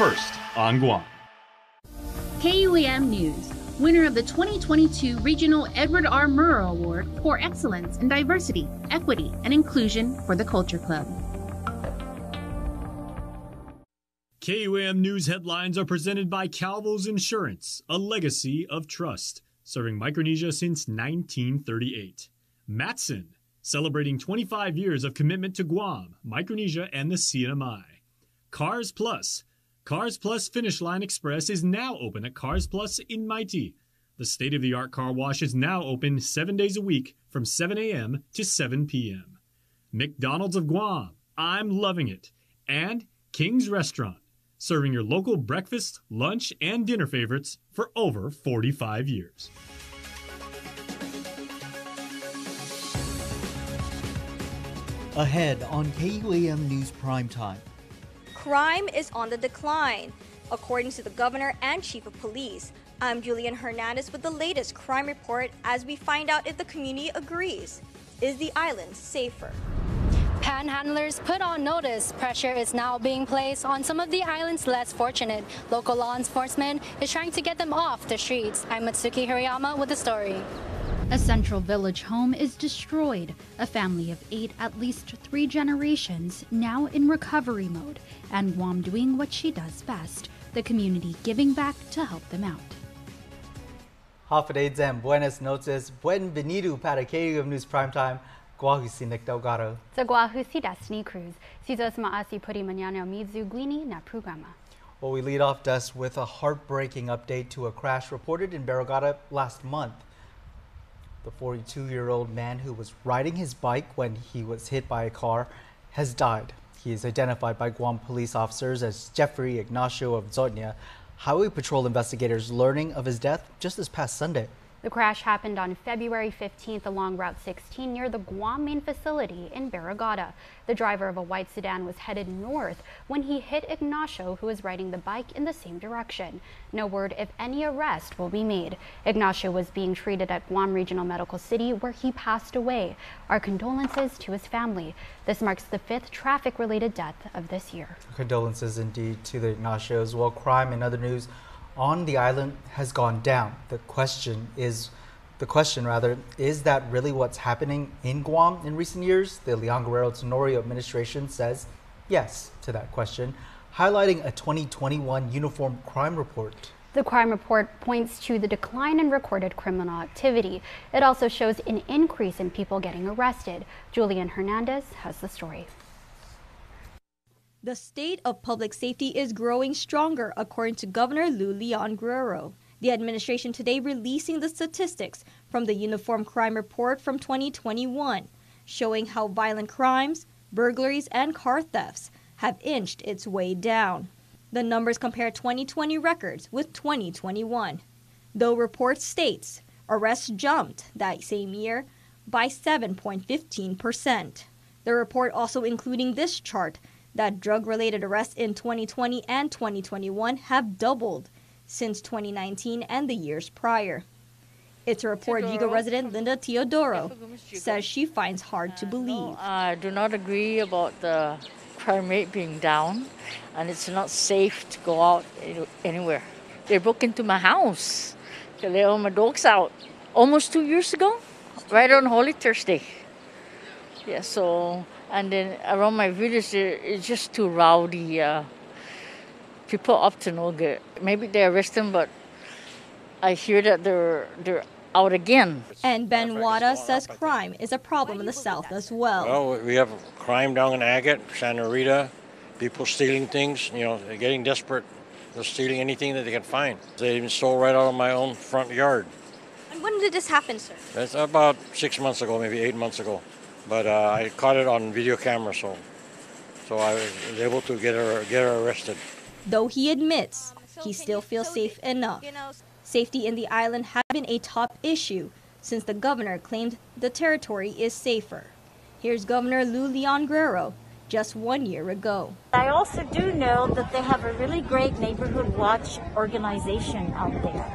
first on Guam. KUAM News, winner of the 2022 Regional Edward R. Murrow Award for Excellence in Diversity, Equity, and Inclusion for the Culture Club. KUAM News headlines are presented by Calvo's Insurance, a legacy of trust, serving Micronesia since 1938. Matson, celebrating 25 years of commitment to Guam, Micronesia, and the CNMI. Cars Plus, Cars Plus Finish Line Express is now open at Cars Plus in Maite. The state of the art car wash is now open seven days a week from 7 a.m. to 7 p.m. McDonald's of Guam, I'm loving it. And King's Restaurant serving your local breakfast, lunch, and dinner favorites for over 45 years. Ahead on KUAM News Prime Time. Crime is on the decline, according to the governor and chief of police. I'm Julian Hernandez with the latest crime report as we find out if the community agrees. Is the island safer? Panhandlers put on notice. Pressure is now being placed on some of the island's less fortunate. Local law enforcement is trying to get them off the streets. I'm Mitsuki Hirayama with the story. A central village home is destroyed. A family of eight, at least three generations, now in recovery mode, and Guam doing what she does best the community giving back to help them out. Hafidades and buenas noches. Bienvenido para KUAM News Primetime. Guahusinik Delgado. Sa Guahusi Destiny Cruz. Sizos maasi puri mañana mizu guini na programa. Well, we lead off Des with a heartbreaking update to a crash reported in Barrigada last month. The 42-year-old man who was riding his bike when he was hit by a car has died. He is identified by Guam police officers as Jeffrey Ignacio of Zotnia. Highway Patrol investigators learning of his death just this past Sunday. The crash happened on February 15th along Route 16 near the Guam main facility in Barrigada. The driver of a white sedan was headed north when he hit Ignacio, who was riding the bike in the same direction. No word if any arrest will be made. Ignacio was being treated at Guam Regional Medical City where he passed away. Our condolences to his family. This marks the fifth traffic-related death of this year. Condolences indeed to the Ignacios. Well, crime and other news on the island has gone down. The question is, the question rather, is that really what's happening in Guam in recent years? The Leon Guerrero Tenorio administration says yes to that question, highlighting a 2021 uniform crime report. The crime report points to the decline in recorded criminal activity. It also shows an increase in people getting arrested. Julian Hernandez has the story. The state of public safety is growing stronger, according to Governor Lou Leon Guerrero. The administration today releasing the statistics from the Uniform Crime Report from 2021, showing how violent crimes, burglaries, and car thefts have inched its way down. The numbers compare 2020 records with 2021. Though report states arrests jumped that same year by 7.15%. The report also including this chart that drug related arrests in 2020 and 2021 have doubled since 2019 and the years prior. It's a report Yigo resident Linda Teodoro says she finds hard to uh, believe. Uh, I do not agree about the crime rate being down, and it's not safe to go out anywhere. They broke into my house. They let all my dogs out almost two years ago, right on Holy Thursday. Yeah, so and then around my village, it's just too rowdy. Uh, people up to no good. Maybe they arrest them, but I hear that they're they're out again. And Ben Wada says crime is a problem in the south as well. Well, we have crime down in Agat, Santa Rita, people stealing things. You know, they're getting desperate. They're stealing anything that they can find. They even stole right out of my own front yard. And when did this happen, sir? That's about six months ago, maybe eight months ago but uh, I caught it on video camera, so so I was able to get her get her arrested. Though he admits he still feels safe enough. Safety in the island has been a top issue since the governor claimed the territory is safer. Here's Governor Lou Leon Guerrero just one year ago. I also do know that they have a really great neighborhood watch organization out there.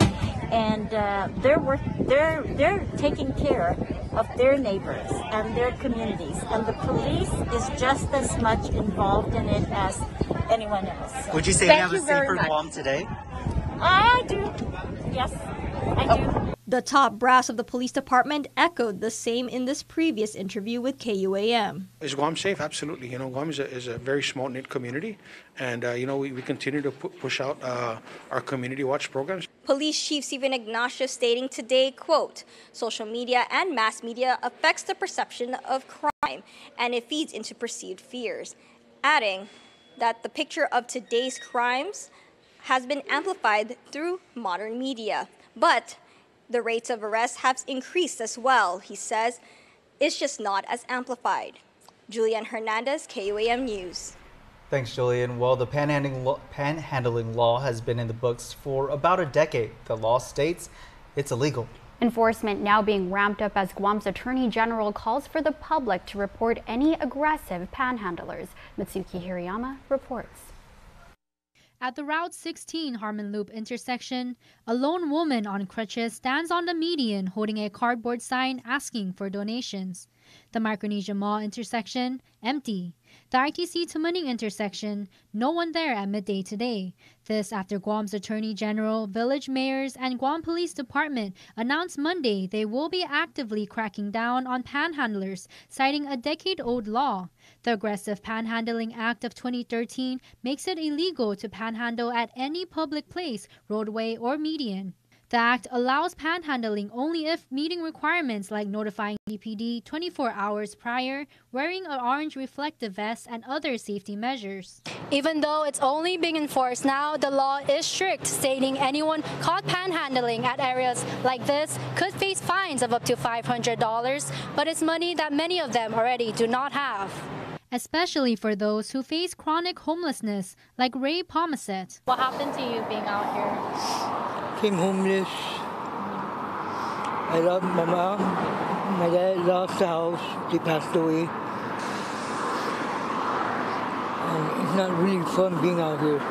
And uh, they're, worth, they're, they're taking care of their neighbors and their communities. And the police is just as much involved in it as anyone else. So. Would you say Thank we have a safer Guam today? I do. Yes, I do. The top brass of the police department echoed the same in this previous interview with KUAM. Is Guam safe? Absolutely. You know, Guam is a, is a very small knit community, and uh, you know we, we continue to pu- push out uh, our community watch programs. Police Chief Stephen Ignacio stating today, quote, social media and mass media affects the perception of crime and it feeds into perceived fears, adding that the picture of today's crimes has been amplified through modern media. But the rates of arrests have increased as well, he says. It's just not as amplified. Julian Hernandez, KUAM News. Thanks, Julian. Well, the panhandling law, panhandling law has been in the books for about a decade. The law states it's illegal. Enforcement now being ramped up as Guam's Attorney General calls for the public to report any aggressive panhandlers. Mitsuki Hirayama reports. At the Route 16 Harmon Loop intersection, a lone woman on crutches stands on the median holding a cardboard sign asking for donations. The Micronesia Mall intersection, empty. The ITC Tamuning intersection, no one there at midday today. This after Guam's Attorney General, village mayors, and Guam Police Department announced Monday they will be actively cracking down on panhandlers, citing a decade old law. The Aggressive Panhandling Act of 2013 makes it illegal to panhandle at any public place, roadway, or median. The act allows panhandling only if meeting requirements like notifying GPD 24 hours prior, wearing an orange reflective vest, and other safety measures. Even though it's only being enforced now, the law is strict, stating anyone caught panhandling at areas like this could face fines of up to $500, but it's money that many of them already do not have. Especially for those who face chronic homelessness, like Ray Pomaset. What happened to you being out here? Came homeless. I lost my mom. My dad lost the house. They passed away. And it's not really fun being out here.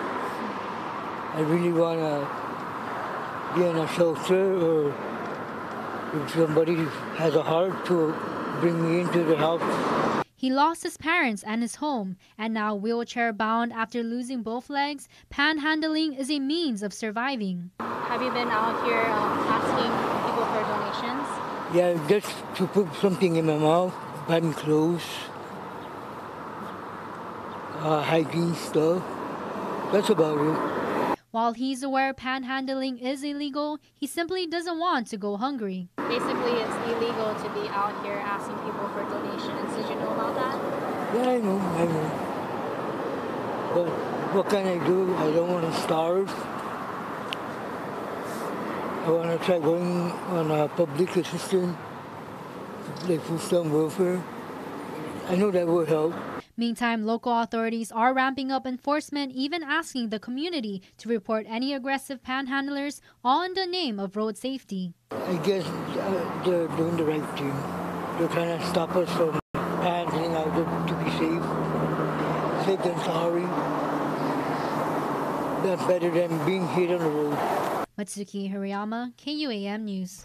I really want to be in a shelter or if somebody has a heart to bring me into the house. He lost his parents and his home, and now wheelchair bound after losing both legs, panhandling is a means of surviving. Have you been out here um, asking people for donations? Yeah, just to put something in my mouth, buy me clothes, uh, hygiene stuff. That's about it. While he's aware panhandling is illegal, he simply doesn't want to go hungry. Basically, it's illegal to be out here asking people for donations. Did you know about that? Yeah, I know, I know. But what can I do? I don't want to starve. I want to try going on a public assistance, like food stamp welfare. I know that will help. Meantime, local authorities are ramping up enforcement, even asking the community to report any aggressive panhandlers, all in the name of road safety. I guess uh, they're doing the right thing. They're trying to stop us from panhandling out to, to be safe. Safe than sorry. That's better than being hit on the road. Mitsuki Hirayama, KUAM News.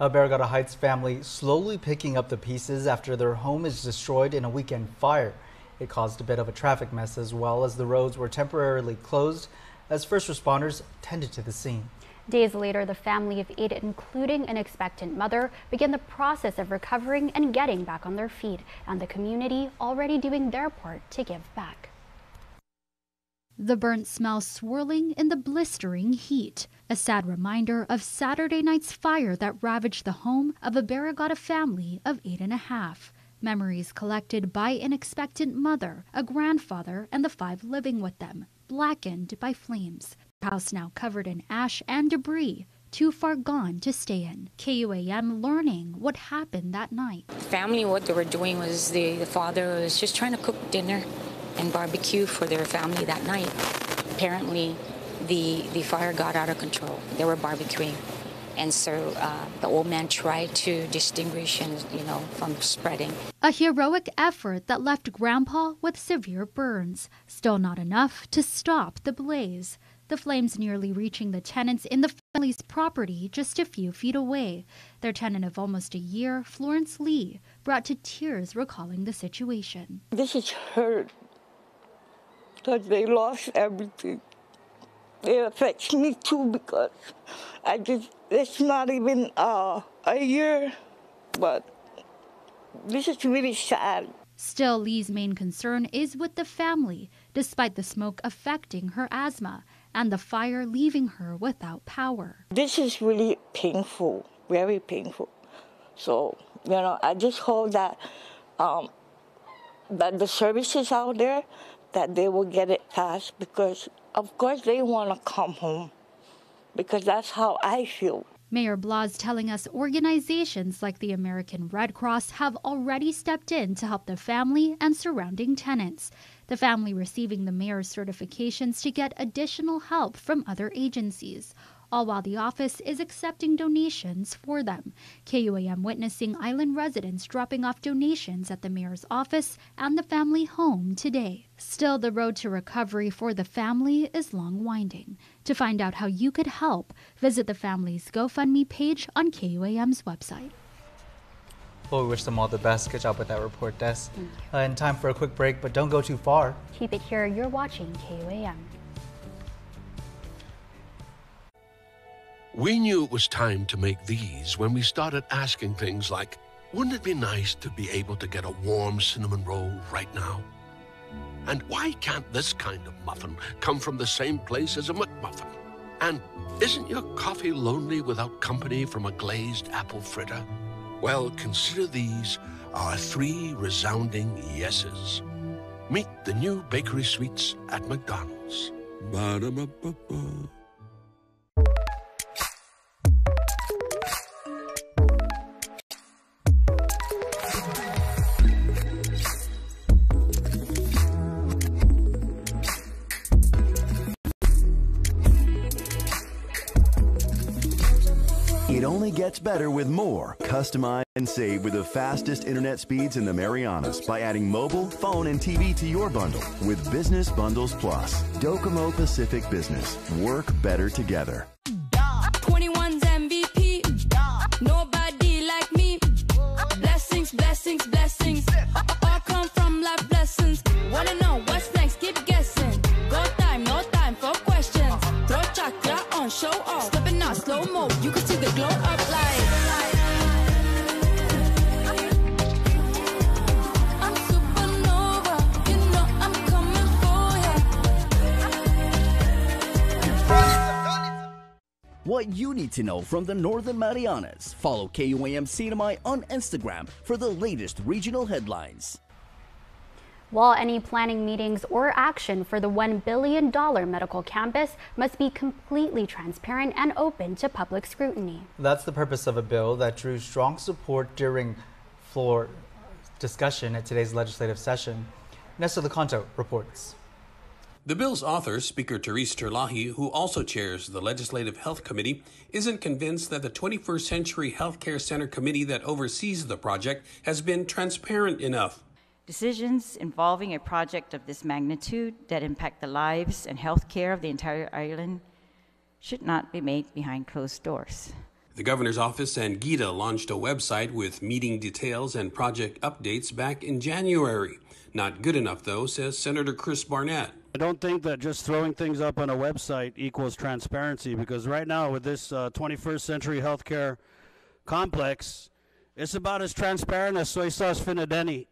A Barrigada Heights family slowly picking up the pieces after their home is destroyed in a weekend fire. It caused a bit of a traffic mess as well as the roads were temporarily closed as first responders tended to the scene. Days later, the family of eight, including an expectant mother, began the process of recovering and getting back on their feet, and the community already doing their part to give back. The burnt smell swirling in the blistering heat. A sad reminder of Saturday night's fire that ravaged the home of a Barrigada family of eight and a half. Memories collected by an expectant mother, a grandfather, and the five living with them, blackened by flames. House now covered in ash and debris, too far gone to stay in. KUAM learning what happened that night. Family, what they were doing was the, the father was just trying to cook dinner and barbecue for their family that night. Apparently, the the fire got out of control. They were barbecuing, and so uh, the old man tried to distinguish and you know from spreading. A heroic effort that left Grandpa with severe burns. Still not enough to stop the blaze. The flames nearly reaching the tenants in the family's property just a few feet away. Their tenant of almost a year, Florence Lee, brought to tears recalling the situation. This is hurt because they lost everything. It affects me too because I just, it's not even uh, a year, but this is really sad. Still, Lee's main concern is with the family, despite the smoke affecting her asthma and the fire leaving her without power. This is really painful, very painful. So, you know, I just hope that um, that the services out there that they will get it fast because of course they want to come home because that's how I feel. Mayor Blas telling us organizations like the American Red Cross have already stepped in to help the family and surrounding tenants. The family receiving the mayor's certifications to get additional help from other agencies all while the office is accepting donations for them. KUAM witnessing island residents dropping off donations at the mayor's office and the family home today. Still, the road to recovery for the family is long winding. To find out how you could help, visit the family's GoFundMe page on KUAM's website. Well, we wish them all the best. Good job with that report, Des. Uh, and time for a quick break, but don't go too far. Keep it here. You're watching KUAM. We knew it was time to make these when we started asking things like, wouldn't it be nice to be able to get a warm cinnamon roll right now? And why can't this kind of muffin come from the same place as a McMuffin? And isn't your coffee lonely without company from a glazed apple fritter? Well, consider these our three resounding yeses. Meet the new bakery sweets at McDonald's. Ba-da-ba-ba-ba. Gets better with more. Customize and save with the fastest internet speeds in the Marianas by adding mobile, phone, and TV to your bundle with Business Bundles Plus. Docomo Pacific Business. Work better together. 21's MVP. Nobody like me. Blessings, blessings, blessings. All come from life lessons. Wanna know what's next? Keep guessing. Go time, no time for questions. Throw chakra on, show off. Stepping out slow mo. What you need to know from the Northern Marianas. Follow KUAM CNMI on Instagram for the latest regional headlines. While any planning meetings or action for the $1 billion medical campus must be completely transparent and open to public scrutiny. That's the purpose of a bill that drew strong support during floor discussion at today's legislative session. Nestor Licanto reports. The bill's author, Speaker Therese Terlaje, who also chairs the Legislative Health Committee, isn't convinced that the 21st Century Healthcare Center committee that oversees the project has been transparent enough. Decisions involving a project of this magnitude that impact the lives and health care of the entire island should not be made behind closed doors. The governor's office and GITA launched a website with meeting details and project updates back in January. Not good enough, though, says Senator Chris Barnett. I don't think that just throwing things up on a website equals transparency because right now, with this uh, 21st century healthcare complex, it's about as transparent as soy sauce finadeni.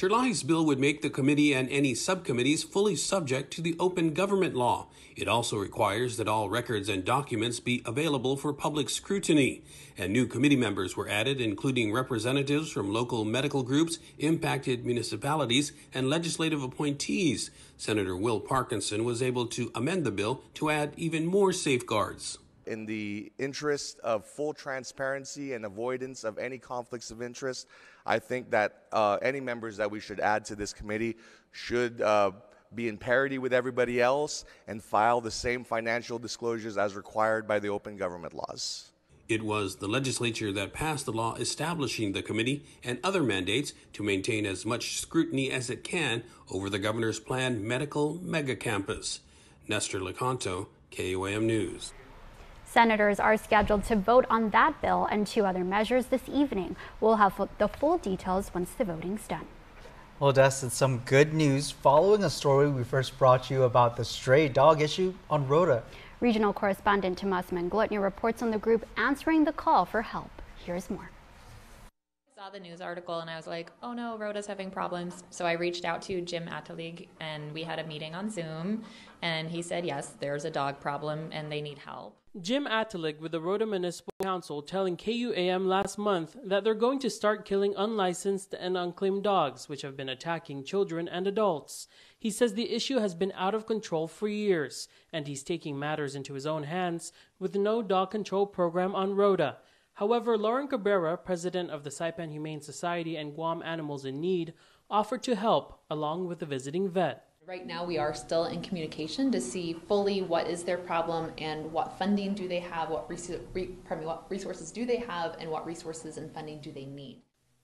Terlaje's bill would make the committee and any subcommittees fully subject to the open government law. It also requires that all records and documents be available for public scrutiny. And new committee members were added, including representatives from local medical groups, impacted municipalities, and legislative appointees. Senator Will Parkinson was able to amend the bill to add even more safeguards. in the interest of full transparency and avoidance of any conflicts of interest, I think that uh, any members that we should add to this committee should uh, be in parity with everybody else and file the same financial disclosures as required by the open government laws. It was the legislature that passed the law establishing the committee and other mandates to maintain as much scrutiny as it can over the governor's planned medical mega campus. Nestor Licanto, KUAM News. Senators are scheduled to vote on that bill and two other measures this evening. We'll have the full details once the voting's done. Well, Des, it's some good news following a story we first brought you about the stray dog issue on Rota. Regional correspondent Tomas Manglona reports on the group answering the call for help. Here's more. Saw the news article and I was like, oh no, Rota's having problems. So I reached out to Jim Atalig and we had a meeting on Zoom. And he said, yes, there's a dog problem and they need help. Jim Atalig with the Rota Municipal Council telling KUAM last month that they're going to start killing unlicensed and unclaimed dogs, which have been attacking children and adults. He says the issue has been out of control for years, and he's taking matters into his own hands with no dog control program on Rota. However, Lauren Cabrera, president of the Saipan Humane Society and Guam Animals in Need, offered to help along with the visiting vet. Right now, we are still in communication to see fully what is their problem and what funding do they have, what, res- re- me, what resources do they have, and what resources and funding do they need.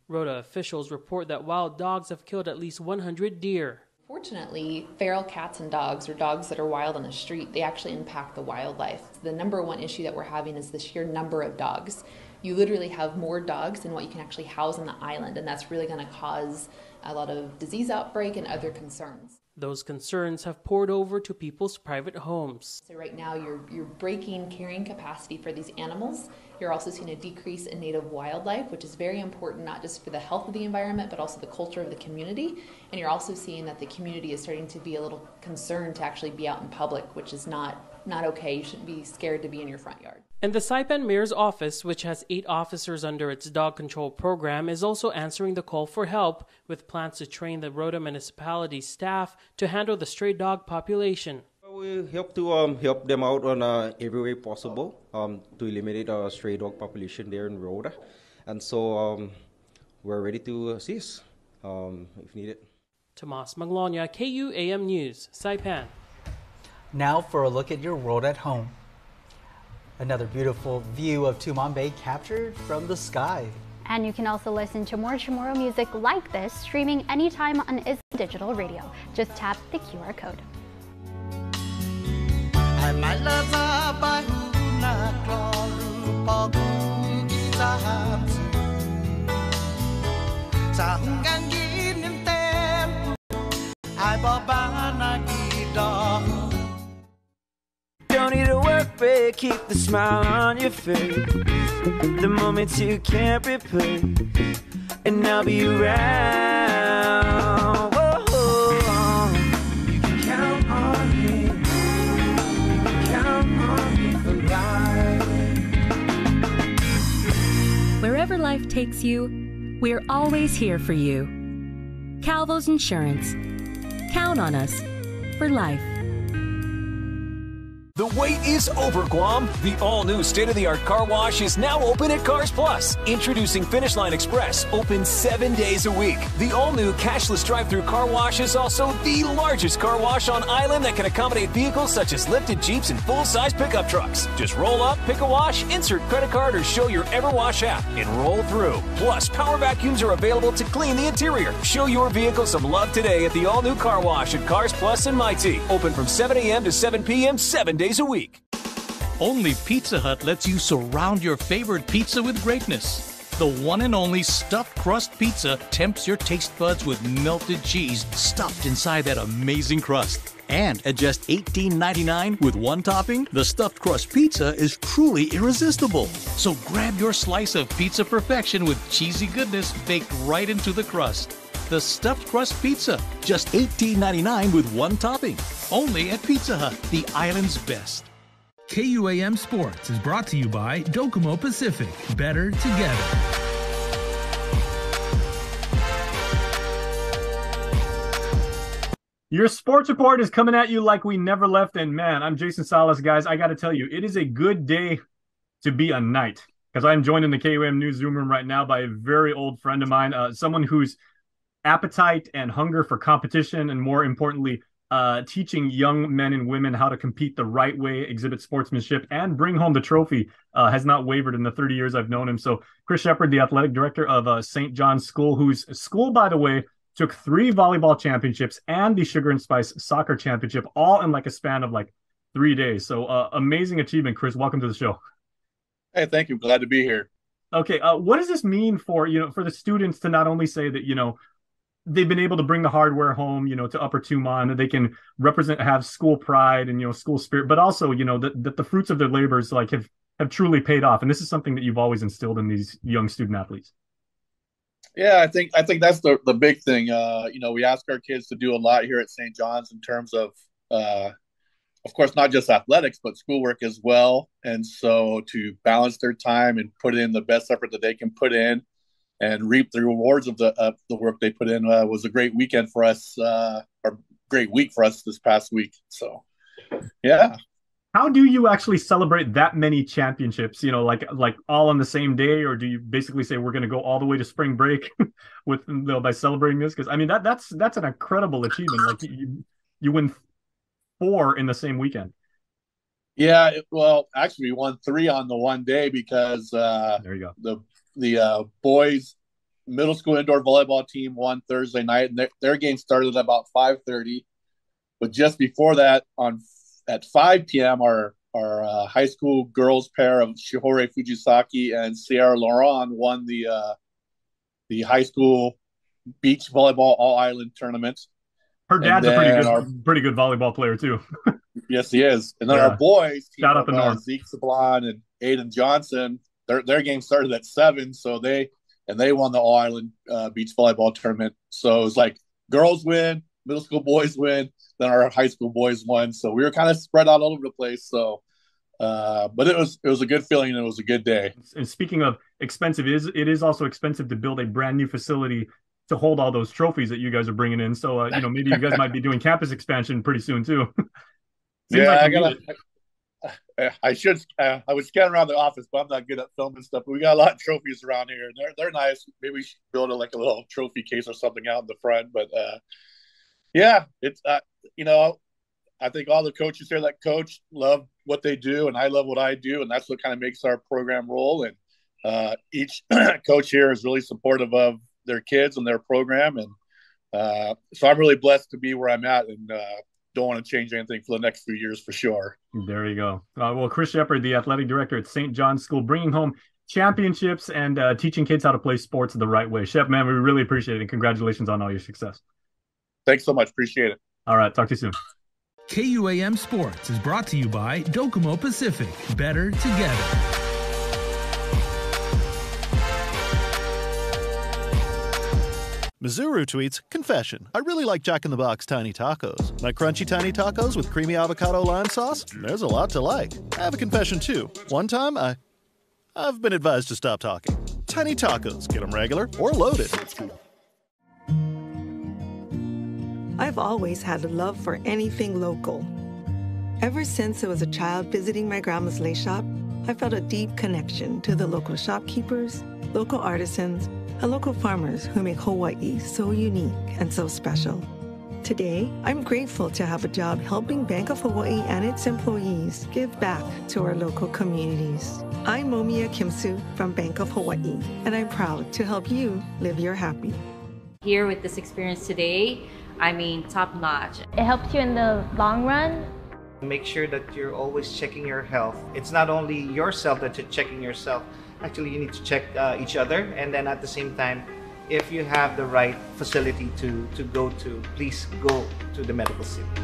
Rota officials report that wild dogs have killed at least 100 deer. Fortunately, feral cats and dogs, or dogs that are wild on the street, they actually impact the wildlife. The number one issue that we're having is the sheer number of dogs. You literally have more dogs than what you can actually house on the island, and that's really going to cause a lot of disease outbreak and other concerns. Those concerns have poured over to people's private homes. So right now you're you're breaking carrying capacity for these animals. You're also seeing a decrease in native wildlife, which is very important not just for the health of the environment but also the culture of the community. And you're also seeing that the community is starting to be a little concerned to actually be out in public, which is not not okay. You shouldn't be scared to be in your front yard. And the Saipan Mayor's office, which has eight officers under its dog control program, is also answering the call for help with plans to train the Rota municipality staff to handle the stray dog population. We help to um, help them out on uh, every way possible um, to eliminate a stray dog population there in Rota. And so um, we're ready to assist um, if needed. Tomas Manglona, KUAM News, Saipan. Now for a look at your world at home. Another beautiful view of Tumon Bay captured from the sky. And you can also listen to more Chamorro music like this streaming anytime on IS Digital Radio. Just tap the QR code. Don't need a work break, keep the smile on your face. The moments you can't replace, and I'll be around. Wherever life takes you, we're always here for you. Calvo's Insurance. Count on us for life. The wait is over, Guam. The all new state of the art car wash is now open at Cars Plus. Introducing Finish Line Express, open seven days a week. The all new cashless drive through car wash is also the largest car wash on island that can accommodate vehicles such as lifted Jeeps and full size pickup trucks. Just roll up, pick a wash, insert credit card, or show your Everwash app and roll through. Plus, power vacuums are available to clean the interior. Show your vehicle some love today at the all new car wash at Cars Plus in Maite. Open from 7 a.m. to 7 p.m. seven days a week. Only Pizza Hut lets you surround your favorite pizza with greatness. The one and only stuffed crust pizza tempts your taste buds with melted cheese stuffed inside that amazing crust. And at just $18.99 with one topping, the stuffed crust pizza is truly irresistible. So grab your slice of pizza perfection with cheesy goodness baked right into the crust. The stuffed crust pizza, just $18.99 with one topping. Only at Pizza Hut, the island's best. KUAM Sports is brought to you by Docomo Pacific. Better together. Your sports report is coming at you like we never left. And man, I'm Jason Salas, guys. I got to tell you, it is a good day to be a knight because I'm joined in the KUAM newsroom room right now by a very old friend of mine, uh, someone whose appetite and hunger for competition, and more importantly, uh, teaching young men and women how to compete the right way, exhibit sportsmanship, and bring home the trophy uh, has not wavered in the 30 years I've known him. So, Chris Shepard, the athletic director of uh, St. John's School, whose school, by the way, took three volleyball championships and the Sugar and Spice soccer championship, all in like a span of like three days. So, uh, amazing achievement, Chris. Welcome to the show. Hey, thank you. Glad to be here. Okay, uh, what does this mean for you know for the students to not only say that you know they've been able to bring the hardware home, you know, to Upper Tumon. They can represent, have school pride and you know, school spirit, but also, you know, that, that the fruits of their labors like have have truly paid off. And this is something that you've always instilled in these young student athletes. Yeah, I think I think that's the the big thing. Uh, you know, we ask our kids to do a lot here at St. John's in terms of, uh, of course, not just athletics but schoolwork as well. And so to balance their time and put in the best effort that they can put in, and reap the rewards of the of the work they put in uh, was a great weekend for us, uh, or great week for us this past week. So, yeah. How do you actually celebrate that many championships? You know, like like all on the same day, or do you basically say we're going to go all the way to spring break with you know, by celebrating this? Because I mean that that's that's an incredible achievement. Like you you win four in the same weekend. Yeah, well, actually, we won three on the one day because uh, there you go. The the uh, boys middle school indoor volleyball team won Thursday night, and their, their game started at about five thirty. But just before that, on at 5 p.m., our our uh, high school girls pair of Shihore Fujisaki and Sierra Laurent won the uh, the high school beach volleyball all island tournament. Her dad's a pretty good, our, pretty good volleyball player too. yes, he is. And then yeah. our boys, shout out the uh, North, Zeke Sablon and Aiden Johnson. Their their game started at seven, so they and they won the all island uh, beach volleyball tournament. So it was like girls win, middle school boys win, then our high school boys won. So we were kind of spread out all over the place. So, uh, but it was it was a good feeling and it was a good day. And speaking of expensive, it is it is also expensive to build a brand new facility to hold all those trophies that you guys are bringing in. So uh, you know maybe you guys might be doing campus expansion pretty soon too. yeah, like I gotta. I should. Uh, I was scanning around the office, but I'm not good at filming stuff. But we got a lot of trophies around here. They're they're nice. Maybe we should build a, like a little trophy case or something out in the front. But uh, yeah, it's uh, you know, I think all the coaches here that coach love what they do, and I love what I do, and that's what kind of makes our program roll. And uh, each coach here is really supportive of their kids and their program, and uh, so I'm really blessed to be where I'm at, and uh, don't want to change anything for the next few years for sure. There you go. Uh, well, Chris Shepard, the athletic director at St. John's School, bringing home championships and uh, teaching kids how to play sports the right way. Shep, man, we really appreciate it, and congratulations on all your success. Thanks so much. Appreciate it. All right. Talk to you soon. KUAM Sports is brought to you by Docomo Pacific. Better together. Mizuru tweets, Confession. I really like Jack in the Box tiny tacos. My crunchy tiny tacos with creamy avocado lime sauce? There's a lot to like. I have a confession too. One time I. I've been advised to stop talking. Tiny tacos. Get them regular or loaded. I've always had a love for anything local. Ever since I was a child visiting my grandma's lace shop, I felt a deep connection to the local shopkeepers, local artisans, and local farmers who make Hawaii so unique and so special. Today, I'm grateful to have a job helping Bank of Hawaii and its employees give back to our local communities. I'm Momia Kimsu from Bank of Hawaii, and I'm proud to help you live your happy. Here with this experience today, I mean, top notch. It helps you in the long run. Make sure that you're always checking your health. It's not only yourself that you're checking yourself. Actually, you need to check uh, each other, and then at the same time, if you have the right facility to, to go to, please go to the medical center.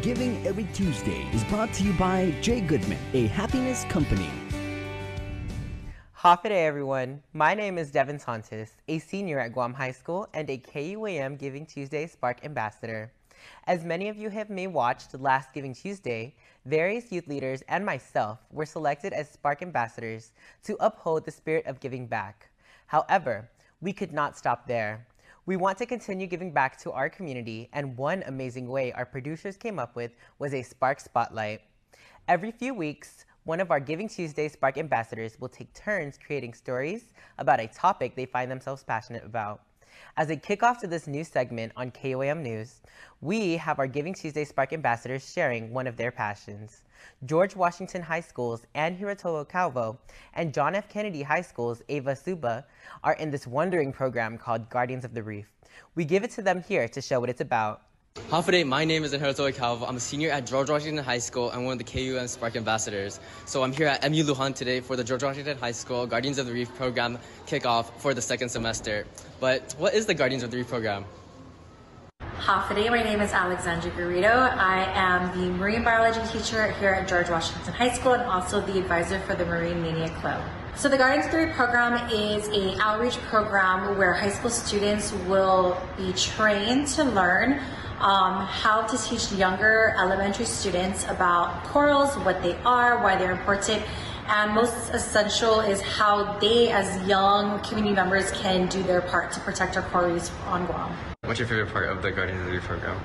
Giving Every Tuesday is brought to you by Jay Goodman, a happiness company. Hafa everyone. My name is Devin Santos, a senior at Guam High School and a KUAM Giving Tuesday Spark Ambassador. As many of you have may watched last Giving Tuesday, various youth leaders and myself were selected as Spark Ambassadors to uphold the spirit of giving back. However, we could not stop there. We want to continue giving back to our community, and one amazing way our producers came up with was a Spark Spotlight. Every few weeks, one of our Giving Tuesday Spark ambassadors will take turns creating stories about a topic they find themselves passionate about. As a kickoff to this new segment on KUAM News, we have our Giving Tuesday Spark ambassadors sharing one of their passions. George Washington High School's Ann Hirotoa Calvo and John F. Kennedy High School's Ava Suba are in this wondering program called Guardians of the Reef. We give it to them here to show what it's about. Hafide, my name is Enherto Calvo. I'm a senior at George Washington High School. I'm one of the KUAM Spark ambassadors. So I'm here at MU Lujan today for the George Washington High School Guardians of the Reef program kickoff for the second semester. But what is the Guardians of the Reef program? Hi, Hafide, my name is Alexandra Garrido. I am the marine biology teacher here at George Washington High School and also the advisor for the Marine Mania Club. So the Guardians of the Reef program is a outreach program where high school students will be trained to learn um, how to teach younger elementary students about corals, what they are, why they're important, and most essential is how they, as young community members, can do their part to protect our coral reefs on Guam. What's your favorite part of the Guardians of the Reef program?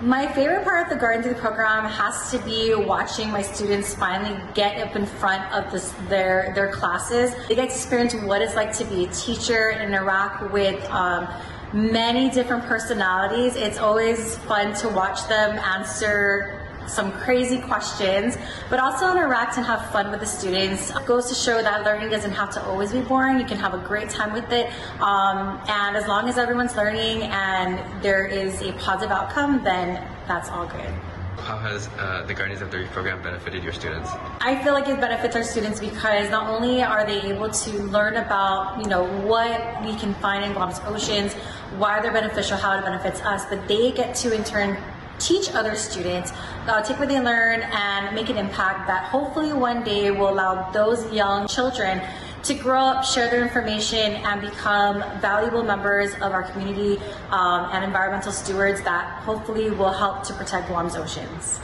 My favorite part of the Guardians of the program has to be watching my students finally get up in front of this, their their classes. They get to experience what it's like to be a teacher and interact with um, many different personalities. It's always fun to watch them answer some crazy questions, but also interact and have fun with the students. It goes to show that learning doesn't have to always be boring. You can have a great time with it. Um, and as long as everyone's learning and there is a positive outcome, then that's all good. How has uh, the Guardians of the Reef program benefited your students? I feel like it benefits our students because not only are they able to learn about, you know, what we can find in Guam's oceans, why they're beneficial, how it benefits us, but they get to in turn teach other students, uh, take what they learn and make an impact that hopefully one day will allow those young children to grow up, share their information, and become valuable members of our community um, and environmental stewards that hopefully will help to protect Guam's oceans.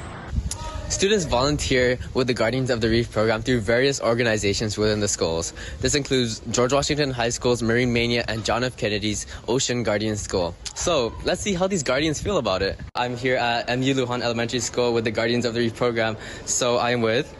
Students volunteer with the Guardians of the Reef program through various organizations within the schools. This includes George Washington High School's Marine Mania and John F. Kennedy's Ocean Guardian School. So let's see how these Guardians feel about it. I'm here at MU Lujan Elementary School with the Guardians of the Reef program. So I'm with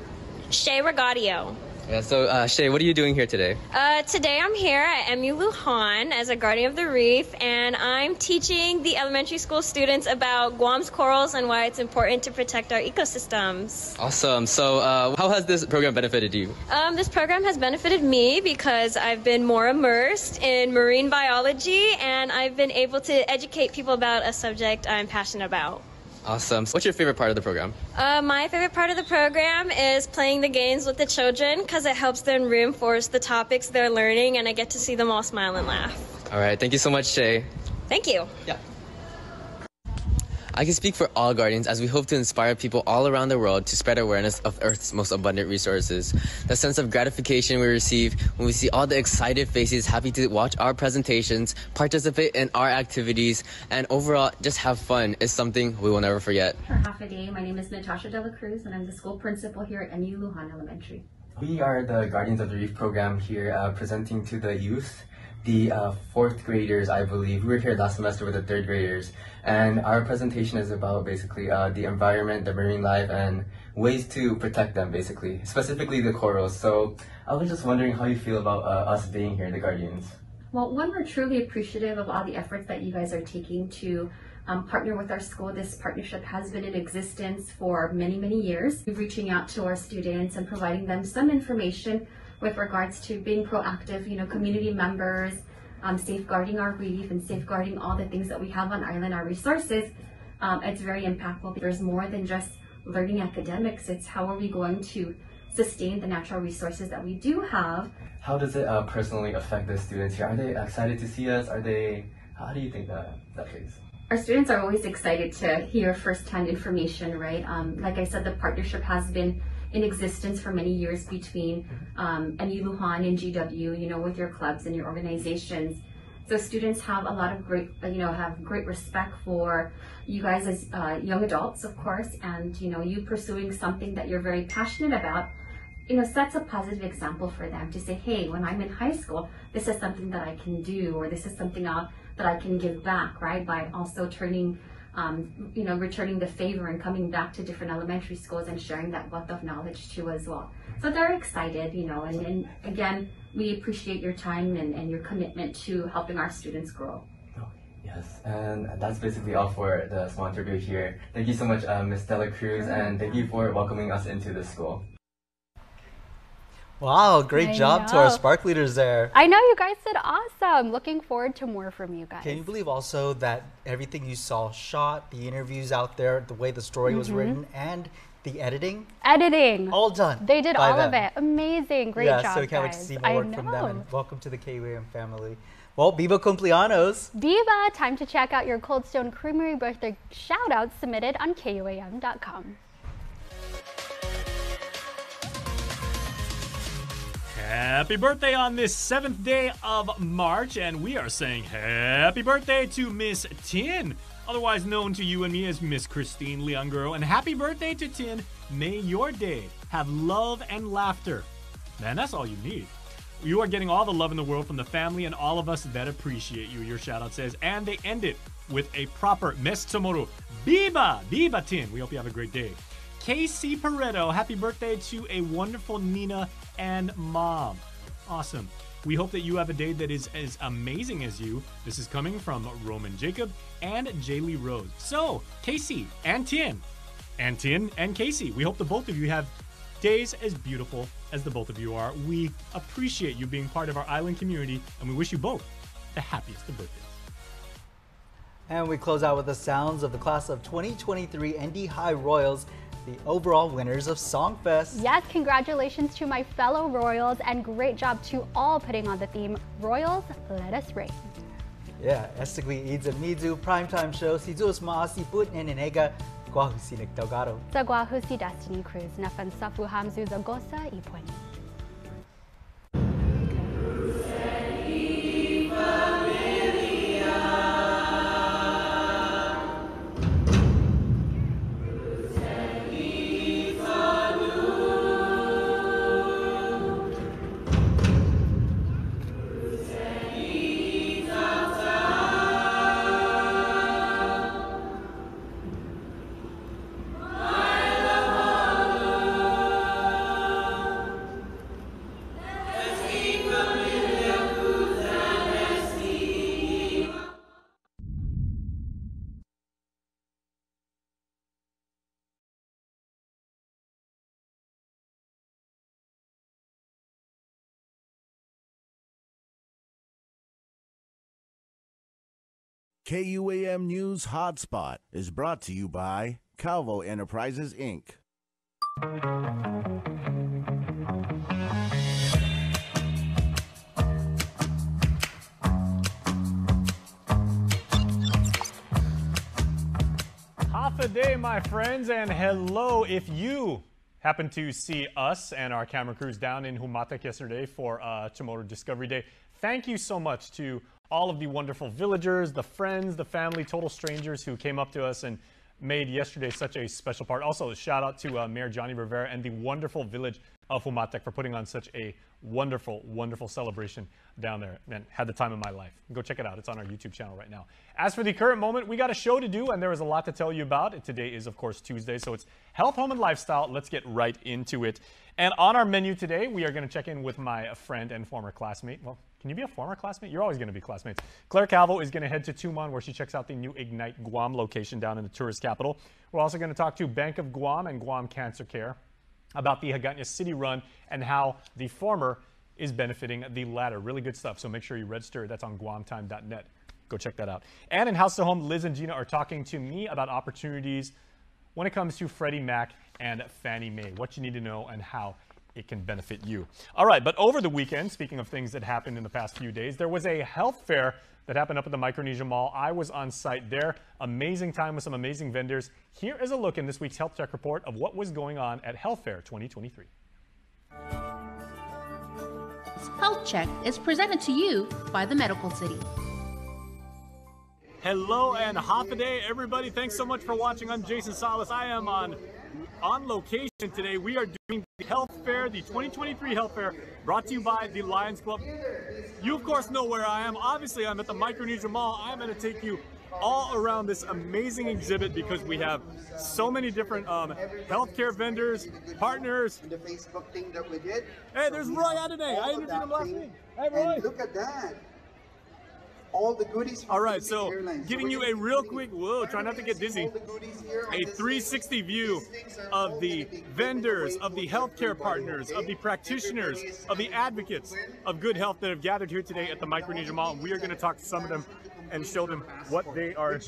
Shay Regadio. Yeah, so uh, Shay, what are you doing here today? Uh, today I'm here at MU Lujan as a guardian of the reef, and I'm teaching the elementary school students about Guam's corals and why it's important to protect our ecosystems. Awesome. So, uh, how has this program benefited you? Um, this program has benefited me because I've been more immersed in marine biology, and I've been able to educate people about a subject I'm passionate about. Awesome. What's your favorite part of the program? Uh, my favorite part of the program is playing the games with the children because it helps them reinforce the topics they're learning, and I get to see them all smile and laugh. All right. Thank you so much, Shay. Thank you. Yeah. I can speak for all Guardians as we hope to inspire people all around the world to spread awareness of Earth's most abundant resources. The sense of gratification we receive when we see all the excited faces happy to watch our presentations, participate in our activities, and overall just have fun is something we will never forget. For half a day, my name is Natasha Dela Cruz and I'm the school principal here at MU Lujan Elementary. We are the Guardians of the Reef program here uh, presenting to the youth the uh, fourth graders, I believe. We were here last semester with the third graders, and our presentation is about basically uh, the environment, the marine life, and ways to protect them, basically, specifically the corals. So I was just wondering how you feel about uh, us being here, the Guardians. Well, one, we're truly appreciative of all the efforts that you guys are taking to um, partner with our school. This partnership has been in existence for many, many years. Reaching out to our students and providing them some information with regards to being proactive, you know, community members, um, safeguarding our reef and safeguarding all the things that we have on island, our resources. Um, it's very impactful. There's more than just learning academics. It's how are we going to sustain the natural resources that we do have. How does it uh, personally affect the students here? Are they excited to see us? Are they, how do you think that, that plays? Our students are always excited to hear firsthand information, right? Um, like I said, the partnership has been in existence for many years between um, MU Lujan and GW, you know, with your clubs and your organizations. So students have a lot of great, uh, you know, have great respect for you guys as uh, young adults, of course, and you know, you pursuing something that you're very passionate about. You know, sets a positive example for them to say, hey, when I'm in high school, this is something that I can do, or this is something I'll, that I can give back, right? By also turning um, you know, returning the favor and coming back to different elementary schools and sharing that wealth of knowledge too as well. So they're excited, you know, and, and again, we appreciate your time and, and your commitment to helping our students grow. Yes, and that's basically all for the small interview here. Thank you so much, uh, Ms. Dela Cruz, and thank you for welcoming us into the school. Wow, great I job to our. Spark leaders there. I know you guys did awesome. Looking forward to more from you guys. Can you believe also that everything you saw shot, the interviews out there, the way the story was Mhm. written, and the editing? Editing. All done. They did all of it. Amazing. Great yeah, job, so we can't guys. wait to see more work from them. And welcome to the KUAM family. Well, Viva Cumpleaños. Viva! Time to check out your Cold Stone Creamery birthday shout outs submitted on KUAM.com. Happy birthday on this seventh day of March, and we are saying happy birthday to Miss Tin, otherwise known to you and me as Miss Christine Leon Guerrero, and happy birthday to Tin. May your day have love and laughter. Man, that's all you need. You are getting all the love in the world from the family and all of us that appreciate you, your shout out says. And they end it with a proper Mes CHamoru. Biba! Biba Tin. We hope you have a great day. Casey Pareto, happy birthday to a wonderful Nina and mom. Awesome. We hope that you have a day that is as amazing as you. This is coming from Roman Jacob and Jaylee Rose. So, Casey and Tin, and Tin and Casey, we hope the both of you have days as beautiful as the both of you are. We appreciate you being part of our island community, and we wish you both the happiest of birthdays. And we close out with the sounds of the class of 2023 ND High Royals, the overall winners of Songfest. Yes, congratulations to my fellow Royals and great job to all putting on the theme Royals, Let Us Reign. Yeah, Estigui Ids and Mizu, primetime show, si Zeus Maasi Put and Inega, Guahusinik Delgado. Sa Guahusi Destiny Cruise na Fansafu Hamzu Zagosa Iponi. KUAM News Hotspot is brought to you by Calvo Enterprises, Inc. Half a day, my friends, and hello. If you happen to see us and our camera crews down in Humåtak yesterday for uh, Tomorrow Discovery Day, thank you so much to all of the wonderful villagers, the friends, the family, total strangers who came up to us and made yesterday such a special part. Also, a shout out to uh, Mayor Johnny Rivera and the wonderful village of Humåtak for putting on such a wonderful, wonderful celebration down there. Man, had the time of my life. Go check it out. It's on our YouTube channel right now. As for the current moment, we got a show to do, and there is a lot to tell you about. Today is, of course, Tuesday, so it's health, home, and lifestyle. Let's get right into it. And on our menu today, we are going to check in with my friend and former classmate. Well, can you be a former classmate? You're always going to be classmates. Claire Calvo is going to head to Tumon, where she checks out the new Ignite Guam location down in the tourist capital. We're also going to talk to Bank of Guam and Guam Cancer Care about the Hagåtña City Run and how the former is benefiting the latter. Really good stuff. So make sure you register. That's on guamtime.net. Go check that out. And in House to Home, Liz and Gina are talking to me about opportunities when it comes to Freddie Mac and Fannie Mae, what you need to know and how it can benefit you. All right, but over the weekend, speaking of things that happened in the past few days, there was a health fair that happened up at the Micronesia Mall. I was on site there. Amazing time with some amazing vendors. Here is a look in this week's Health Check report of what was going on at Health Fair 2023. Health Check is presented to you by the Medical City. Hello and half a day, everybody. Thanks so much for watching. I'm Jason Salas. I am on on location today. We are doing the health fair, the 2023 health fair, brought to you by the Lions Club. You, of course, know where I am. Obviously, I'm at the Micronesia Mall. I'm going to take you all around this amazing exhibit because we have so many different um, healthcare vendors, partners. The Facebook thing that we did. Hey, there's Roy Adenay. I interviewed him last week. Hey, Roy. Look at that. All the goodies. All right, so giving you a real quick, whoa, try not to get dizzy, a 360 view of the vendors, of the healthcare partners, of the practitioners, of the advocates of good health that have gathered here today at the Micronesia Mall. And we are going to talk to some of them and show them what they are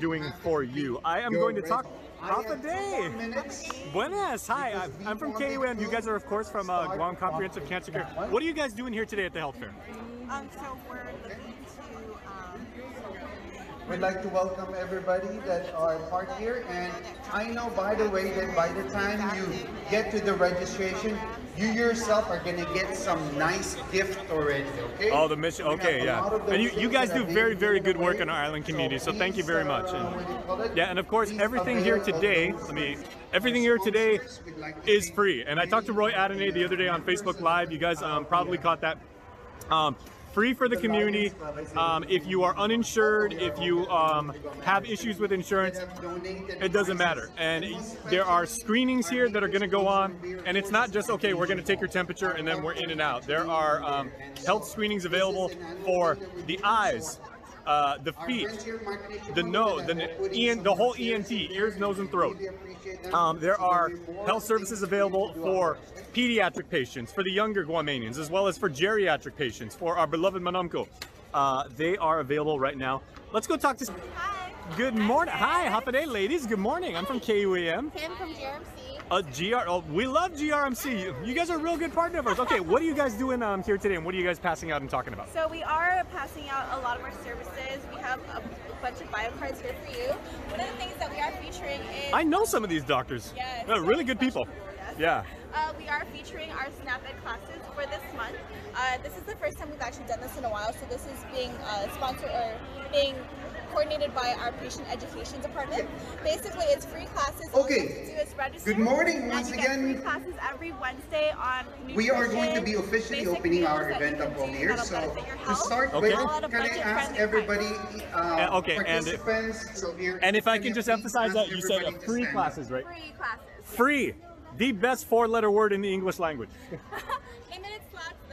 doing for you. I am going to talk half a day. Buenas. Hi, I'm, I'm from KUAM. You guys are, of course, from uh, Guam Comprehensive Cancer Care. What are you guys doing here today at the health fair? Um, so we're looking to um, We'd like to welcome everybody that are part here. And I know, by the way, that by the time you get to the registration, you yourself are going to get some nice gift already, okay? Oh, the mission. Okay, yeah. lot of those And you, you guys do very, very good work in our island community. So thank you very much. And- what do you call it? yeah, and of course, everything here today. I mean, everything here today is free. And I talked to Roy Adenay the other day on Facebook Live. You guys um, probably caught that. Um, free for the community. Um, if you are uninsured, if you um, have issues with insurance, it doesn't matter. And there are screenings here that are going to go on, and it's not just okay. We're going to take your temperature and then we're in and out. There are um, health screenings available for the eyes. Uh, the feet, the nose, the, the whole ENT, ears, nose, and throat. Um, there are health services available for pediatric patients, for the younger Guamanians, as well as for geriatric patients, for our beloved Manamco. Uh, they are available right now. Let's go talk to. Hi. Good morning. Hi, Hapaday ladies. Good morning. I'm from KUAM. Kim from GRMC. Uh, GR. Oh, we love GRMC. You, guys are a real good partner of ours. Okay, what are you guys doing um, here today, and what are you guys passing out and talking about? So we are passing out a lot of our services. We have a bunch of bio cards here for you. One of the things that we are featuring is I know some of these doctors. Yes. They're really good people. Yeah. Uh, we are featuring our SNAP-Ed classes for this month. Uh, this is the first time we've actually done this in a while, so this is being uh, sponsored or being coordinated by our patient education department. Basically, it's free classes. All you Okay. have to do is register. Good morning and once you get again. Free classes every Wednesday on We are going to be officially basic opening our event you up can on here. So to start Okay. with, all at a can I ask everybody, uh, Uh, okay, and- participants, so here, And if I can can just emphasize that you said everybody to free classes, right? Free classes. Free. The best four-letter word in the English language.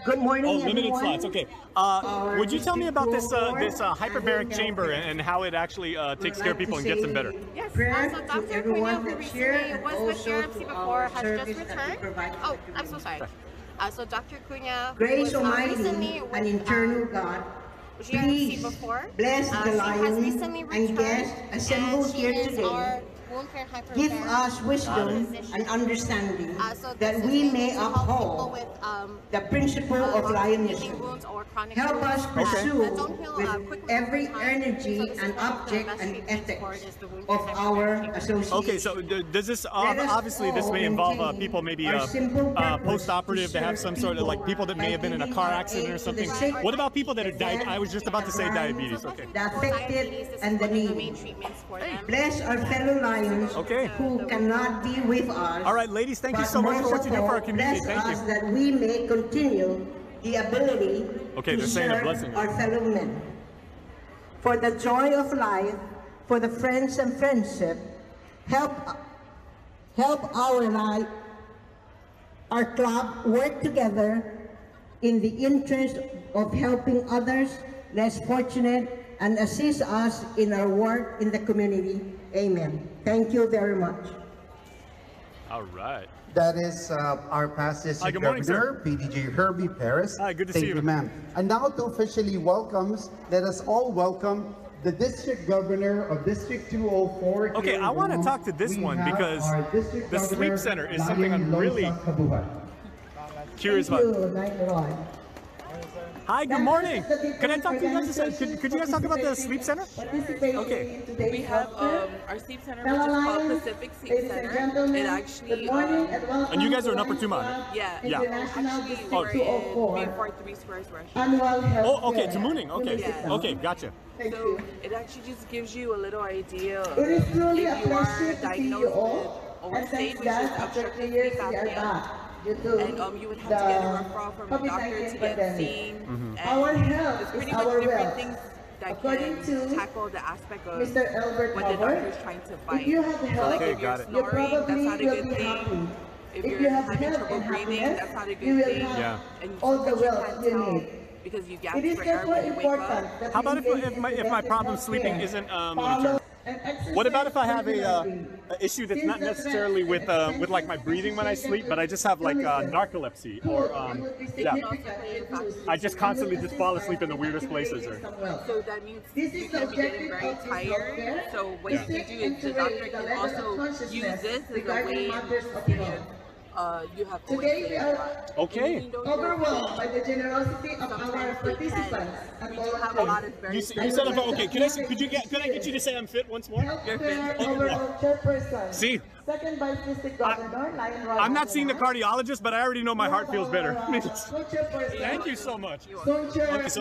Limited slots. Good morning, Oh, limited everyone. slots. Okay. Uh, Our would you tell me about this uh, this uh, hyperbaric chamber and how it actually uh, takes care of people and gets them better? Yes, uh, so Dr. everyone Cunha, who recently was with also GRMC to before, has just returned. Oh, I'm so sorry. Uh, so Dr. Cunha, who Grace was uh, Almighty recently with, and eternal um, God, GRMC please before. bless Uh, the she has lion recently and returned, guests assembled and she here is today. Our wound care and Give us wisdom and understanding Uh, so that we may to help people uphold with, um, the principle uh, of healing lionism. wounds or chronic Help us uh, pursue that don't uh, with every energy So and one of the object and treatments ethics is the wound of our hyperbaric. association. Okay, so d- does this uh, obviously this may involve uh, people maybe our uh, uh, post-operative to to have some sort of like people people that may have been in a car accident or something. What about people that are the di- dead, I was just about to say diabetes. Okay. the affected and the needy. treatments for them. Bless our fellow lions Okay. who cannot be with us. All right, ladies, thank you so much for what you do for our community. Thank us you. that we may continue the ability Okay, to they're saying a serve blessing. our fellow men. For the joy of life, for the friends and friendship, help help our life, our club work together in the interest of helping others less fortunate and assist us in our work in the community. Amen. Thank you very much. All right. That is uh, our past Hi, district good morning, governor, PDG Herbie Paris. Hi, good to Thank see you. ma'am. And now to officially welcomes, let us all welcome the district governor of District 204. Okay, I want to talk to this We one because the sleep center is Lion something I'm really Losa Kabuhay. curious Thank about. You, Knight Roy. Hi, good morning. Can I talk to you guys? a Could, could you guys talk about the sleep center? Okay. We have um, our sleep center, which is called Pacific Sleep Center. It actually, um, And you guys are in Upper Tumon? yeah, Yeah. Actually, Oh. we're in B4 Three Squares Restaurant. Oh, okay, fair. to Mooning. Okay. Yeah. Okay, gotcha. So it actually just gives you a little idea of It is truly a if you pleasure are to see you diagnosed all. with And OSA, which is after obstructive three sleep we are apnea. Back. Due to And um, you would have to get a referral from a doctor to get pandemic. seen. Mhm. And Our health there's is pretty our much different wealth. things that According can to tackle the aspect of Mr. Albert what the doctor is trying to fight. If you have So, health, like Okay, if you're got it. you snoring, that's not a good thing. If If you're you have having trouble breathing, that's not a good you thing. Yeah. And all the sometimes you wealth can't you need. because you It gasp is for air when you wake important up. How about if, if my if my problem sleeping isn't um, Follow long-term? and exercise What about if I have a, uh, issue that's not necessarily with uh, with like my breathing when I sleep, but I just have like uh, narcolepsy or um, yeah, I just constantly just fall asleep in the weirdest places. Or So that means This you is can be getting very tired. So what Yeah. you can do is the doctor can also use this as a way in which you can, uh, you have Today always we been- are Okay. overwhelmed by the generosity of our Sometimes we participants and We do have a lot of volunteers. very you, s- you said I'm okay. Could I could you get could I get you to say I'm fit once more? Healthcare overall chairperson. See, Second Vice District Governor, Lion Roy. I'm not seeing the cardiologist, but I already know my heart feels better. Thank you so much. Okay, so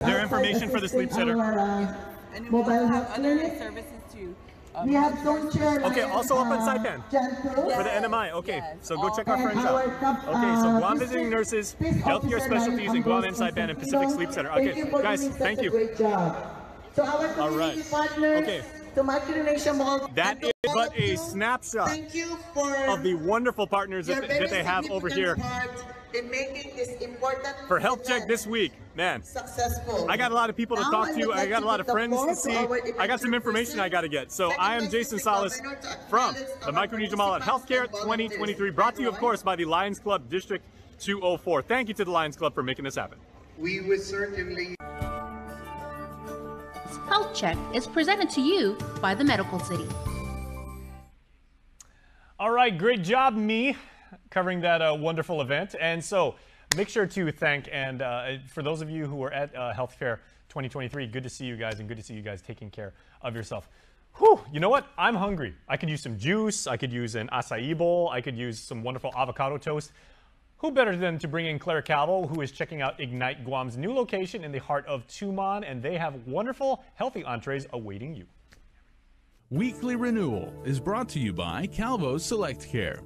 their information for the sleep center. Our, uh, And we mobile health clinic. services too. Um, We have Zone Chair. Okay, also up in uh, Saipan Jan Cruz. for the NMI. Okay, so go check our friends out. Okay, so uh, Guam district visiting nurses, peace healthcare officer, specialties in Lion Guam Ambrose and Saipan and Pacific Sleep Center. Okay, guys, thank you. Great job. So our community right. partners, Okay. To Micronesia Mall. That and to is all but a you, snapshot Thank you for of the wonderful partners that, very that they have over here in making this important for Health Check this week. Man, successful. I got a lot of people to Now talk I to. would I got a lot of friends to to see. I got some information I got to get. So I am Jason Salas from the Micronesia Mall at Healthcare 2023, brought to you, of course, by the Lions Club District 204. Thank you to the Lions Club for making this happen. We would certainly Health Check is presented to you by the Medical City. All right, great job, me, covering that uh, wonderful event. And so make sure to thank, and uh, for those of you who were at uh, Health Fair 2023, good to see you guys and good to see you guys taking care of yourself. Whew, you know what? I'm hungry. I could use some juice. I could use an acai bowl. I could use some wonderful avocado toast. Who better than to bring in Claire Calvo, who is checking out Ignite Guam's new location in the heart of Tumon, and they have wonderful, healthy entrees awaiting you. Weekly Renewal is brought to you by Calvo Select Care.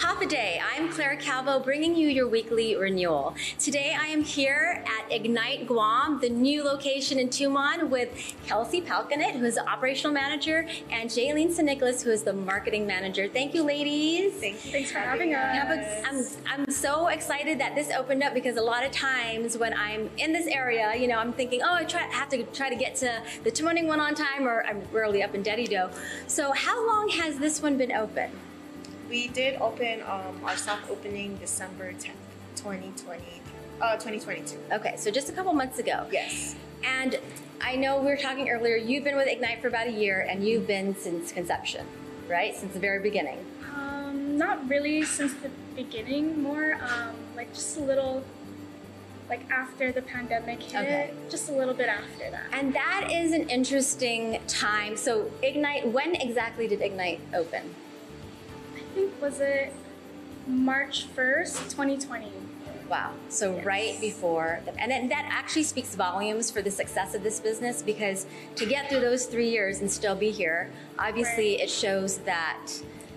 Half a day. I'm Claire Calvo bringing you your weekly renewal. Today I am here at Ignite Guam, the new location in Tumon, with Kelsey Palkanet, who is the operational manager, and Jaylene St. Nicholas, who is the marketing manager. Thank you, ladies. Thanks, Thanks for having us. I'm, I'm so excited that this opened up because a lot of times when I'm in this area, you know, I'm thinking, oh, I try, have to try to get to the Tamuning one on time, or I'm rarely up in Dededo. So, how long has this one been open? We did open um, our soft opening December 10th, 2020, uh, 2022. Okay, so just a couple months ago. Yes. And I know we were talking earlier, you've been with Ignite for about a year and you've been since conception, right? Since the very beginning. Um, not really since the beginning, more um, like just a little, like after the pandemic hit, Okay. just a little bit after that. And that is an interesting time. So, Ignite, when exactly did Ignite open? I think was it March 1st, 2020. Wow. So right before, the, and then that actually speaks volumes for the success of this business because to get through those three years and still be here, obviously it shows that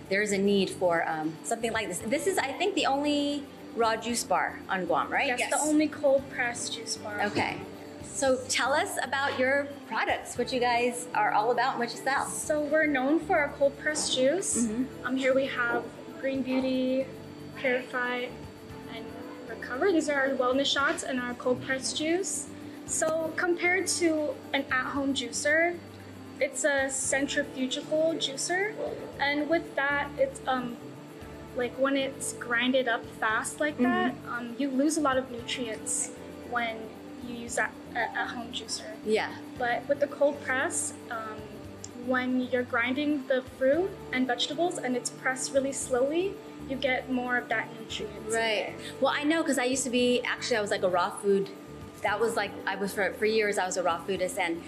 there's a need for um, something like this. This is, I think, the only raw juice bar on Guam, right? Yes, the only cold pressed juice bar. Okay. So tell us about your products, what you guys are all about and what you sell. So we're known for our cold pressed juice. Um, here we have Green Beauty, Purify, and Recover. These are our wellness shots and our cold pressed juice. So compared to an at-home juicer, it's a centrifugal juicer, and with that, it's um like when it's grinded up fast like that, um, you lose a lot of nutrients when you use that at- at-home juicer. Yeah. But with the cold press, um, when you're grinding the fruit and vegetables and it's pressed really slowly, you get more of that nutrients. in Right. Well, I know because I used to be actually I was like a raw food. That was like I was for for years I was a raw foodist and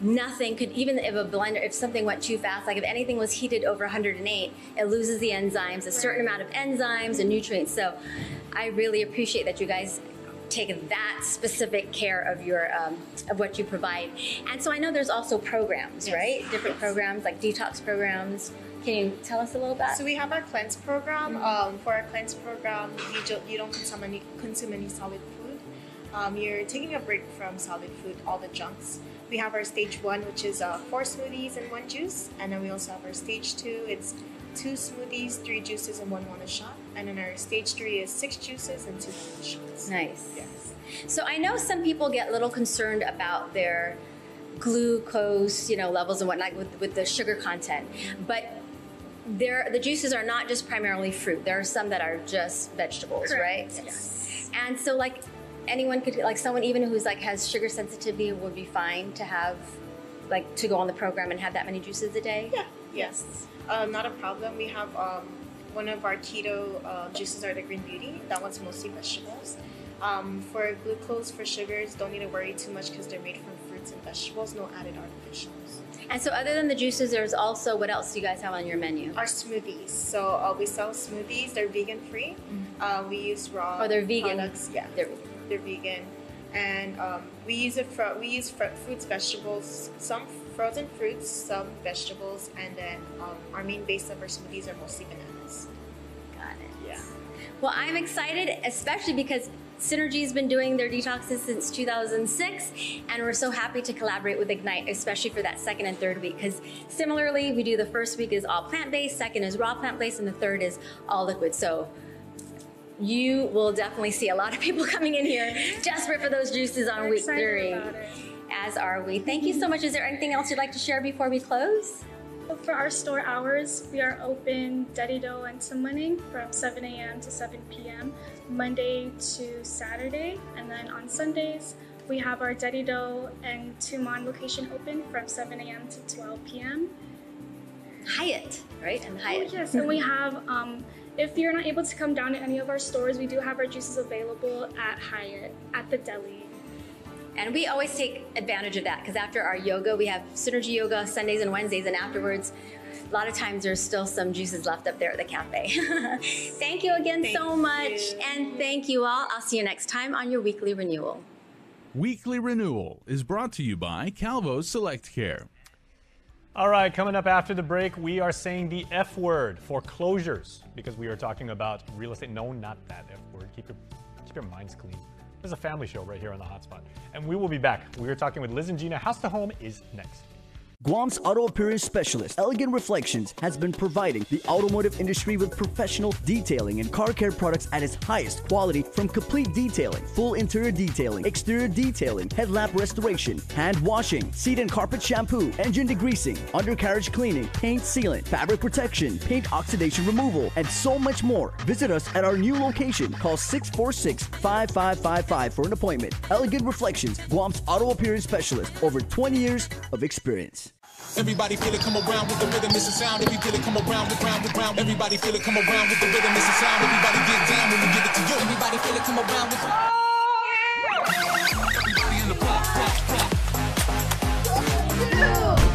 nothing could even if a blender if something went too fast like if anything was heated over 108 it loses the enzymes a certain amount of enzymes and nutrients so i really appreciate that you guys take that specific care of your um, of what you provide and so i know there's also programs right different programs like detox programs can you tell us a little bit So we have our cleanse program. Um, for our cleanse program, you, do, you don't consume any, consume any solid food. Um, you're taking a break from solid food, all the junks. We have our stage one, which is uh, four smoothies and one juice, and then we also have our stage two. It's two smoothies, three juices, and one wellness shot. And then our stage three is six juices and two shots. Nice. Yes. So I know some people get a little concerned about their glucose, you know, levels and whatnot with, with the sugar content, but there the juices are not just primarily fruit. There are some that are just vegetables, Correct. right? Yes. And so like anyone could like someone even who's like has sugar sensitivity would be fine to have like to go on the program and have that many juices a day. Yeah. Yes. Uh, not a problem. We have um, one of our keto uh, juices are the Green Beauty. That one's mostly vegetables. Um, for glucose, for sugars, don't need to worry too much because they're made from fruits and vegetables, no added artificials. And so other than the juices, there's also what else do you guys have on your menu? Our smoothies. So uh, we sell smoothies. They're vegan free. Uh, we use raw. Oh, they're vegan. Products. Yeah, They're they're vegan, and um, we use it for we use fr- fruits, vegetables, some frozen fruits, some vegetables, and then um, our main base of our smoothies are mostly bananas. Got it. Yeah. Well, I'm excited, especially because Synergy's been doing their detoxes since 2006, and we're so happy to collaborate with Ignite, especially for that second and third week. Because similarly, we do the first week is all plant based, second is raw plant based, and the third is all liquid. So you will definitely see a lot of people coming in here desperate for those juices on We're week three. As are we. Thank you so much. Is there anything else you'd like to share before we close? For our store hours, we are open Dededo and Tamuning from 7 a.m. to 7 p.m. Monday to Saturday, and then on Sundays we have our Dededo and Tumon location open from 7 a.m. to 12 p.m. Hyatt, right? And Hyatt. Oh, yes, and we have. Um, if you're not able to come down to any of our stores, we do have our juices available at Hyatt at the deli. And we always take advantage of that because after our yoga, we have Synergy Yoga Sundays and Wednesdays, and afterwards, a lot of times there's still some juices left up there at the cafe. thank you again so much, and thank you all. I'll see you next time on your weekly renewal. Weekly Renewal is brought to you by Calvo Select Care. All right, coming up after the break, we are saying the F word, foreclosures, because we are talking about real estate. No, not that F word. Keep your, keep your minds clean. This is a family show right here on the Hotspot. And we will be back. We are talking with Liz and Gina. House to Home is next. Guam's auto appearance specialist, Elegant Reflections, has been providing the automotive industry with professional detailing and car care products at its highest quality from complete detailing, full interior detailing, exterior detailing, headlamp restoration, hand washing, seat and carpet shampoo, engine degreasing, undercarriage cleaning, paint sealant, fabric protection, paint oxidation removal, and so much more. Visit us at our new location. Call 646-5555 for an appointment. Elegant Reflections, Guam's auto appearance specialist, over 20 years of experience. Everybody feel it come around with the rhythm, it's a sound. If you feel it come around, with round, with round. Everybody feel it come around with the rhythm, it's a sound. Everybody get down when we give it to you. Everybody feel it come around with. Everybody in the park, park, park.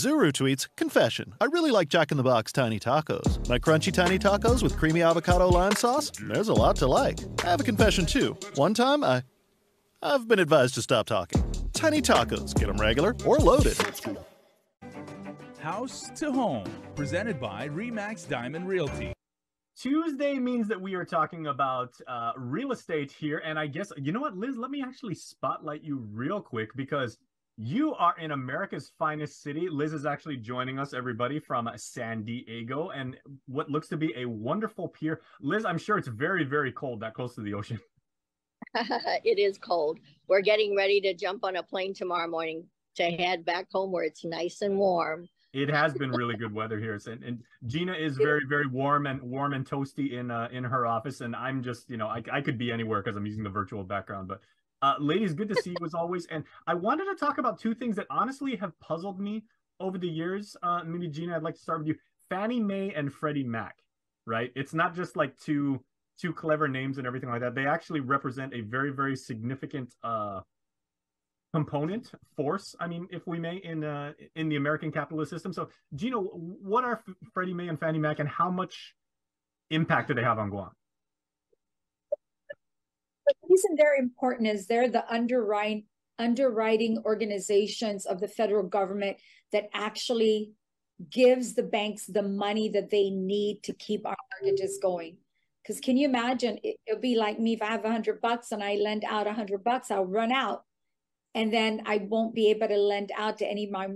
Mizuru tweets, Confession. I really like Jack in the Box tiny tacos. My crunchy tiny tacos with creamy avocado lime sauce? There's a lot to like. I have a confession too. One time I. I've been advised to stop talking. Tiny tacos. Get them regular or loaded. House to Home, presented by Remax Diamond Realty. Tuesday means that we are talking about uh, real estate here. And I guess, you know what, Liz, let me actually spotlight you real quick because you are in America's finest city. Liz is actually joining us, everybody, from San Diego and what looks to be a wonderful pier. Liz, I'm sure it's very, very cold that close to the ocean. it is cold. We're getting ready to jump on a plane tomorrow morning to head back home where it's nice and warm. It has been really good weather here, and, and Gina is very, very warm and warm and toasty in uh, in her office, and I'm just, you know, I, I could be anywhere because I'm using the virtual background. But uh, ladies, good to see you as always. And I wanted to talk about two things that honestly have puzzled me over the years. Uh, maybe Gina, I'd like to start with you. Fannie Mae and Freddie Mac, right? It's not just like two two clever names and everything like that. They actually represent a very very significant uh component force i mean if we may in uh in the american capitalist system so gino what are freddie mae and fannie mac and how much impact do they have on guam reason they're important is they're the underwriting underwriting organizations of the federal government that actually gives the banks the money that they need to keep our mortgages going. Because can you imagine it, it'll be like me if i have a hundred bucks and i lend out a hundred bucks i'll run out. And then I won't be able to lend out to any of my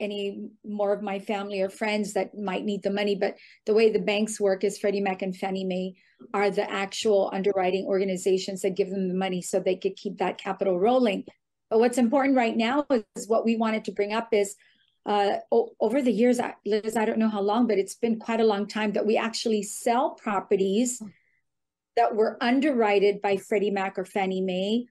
any more of my family or friends that might need the money. But the way the banks work is Freddie Mac and Fannie Mae are the actual underwriting organizations that give them the money so they could keep that capital rolling. But what's important right now is what we wanted to bring up is uh, over the years, Liz, I don't know how long, but it's been quite a long time that we actually sell properties that were underwritten by Freddie Mac or Fannie Mae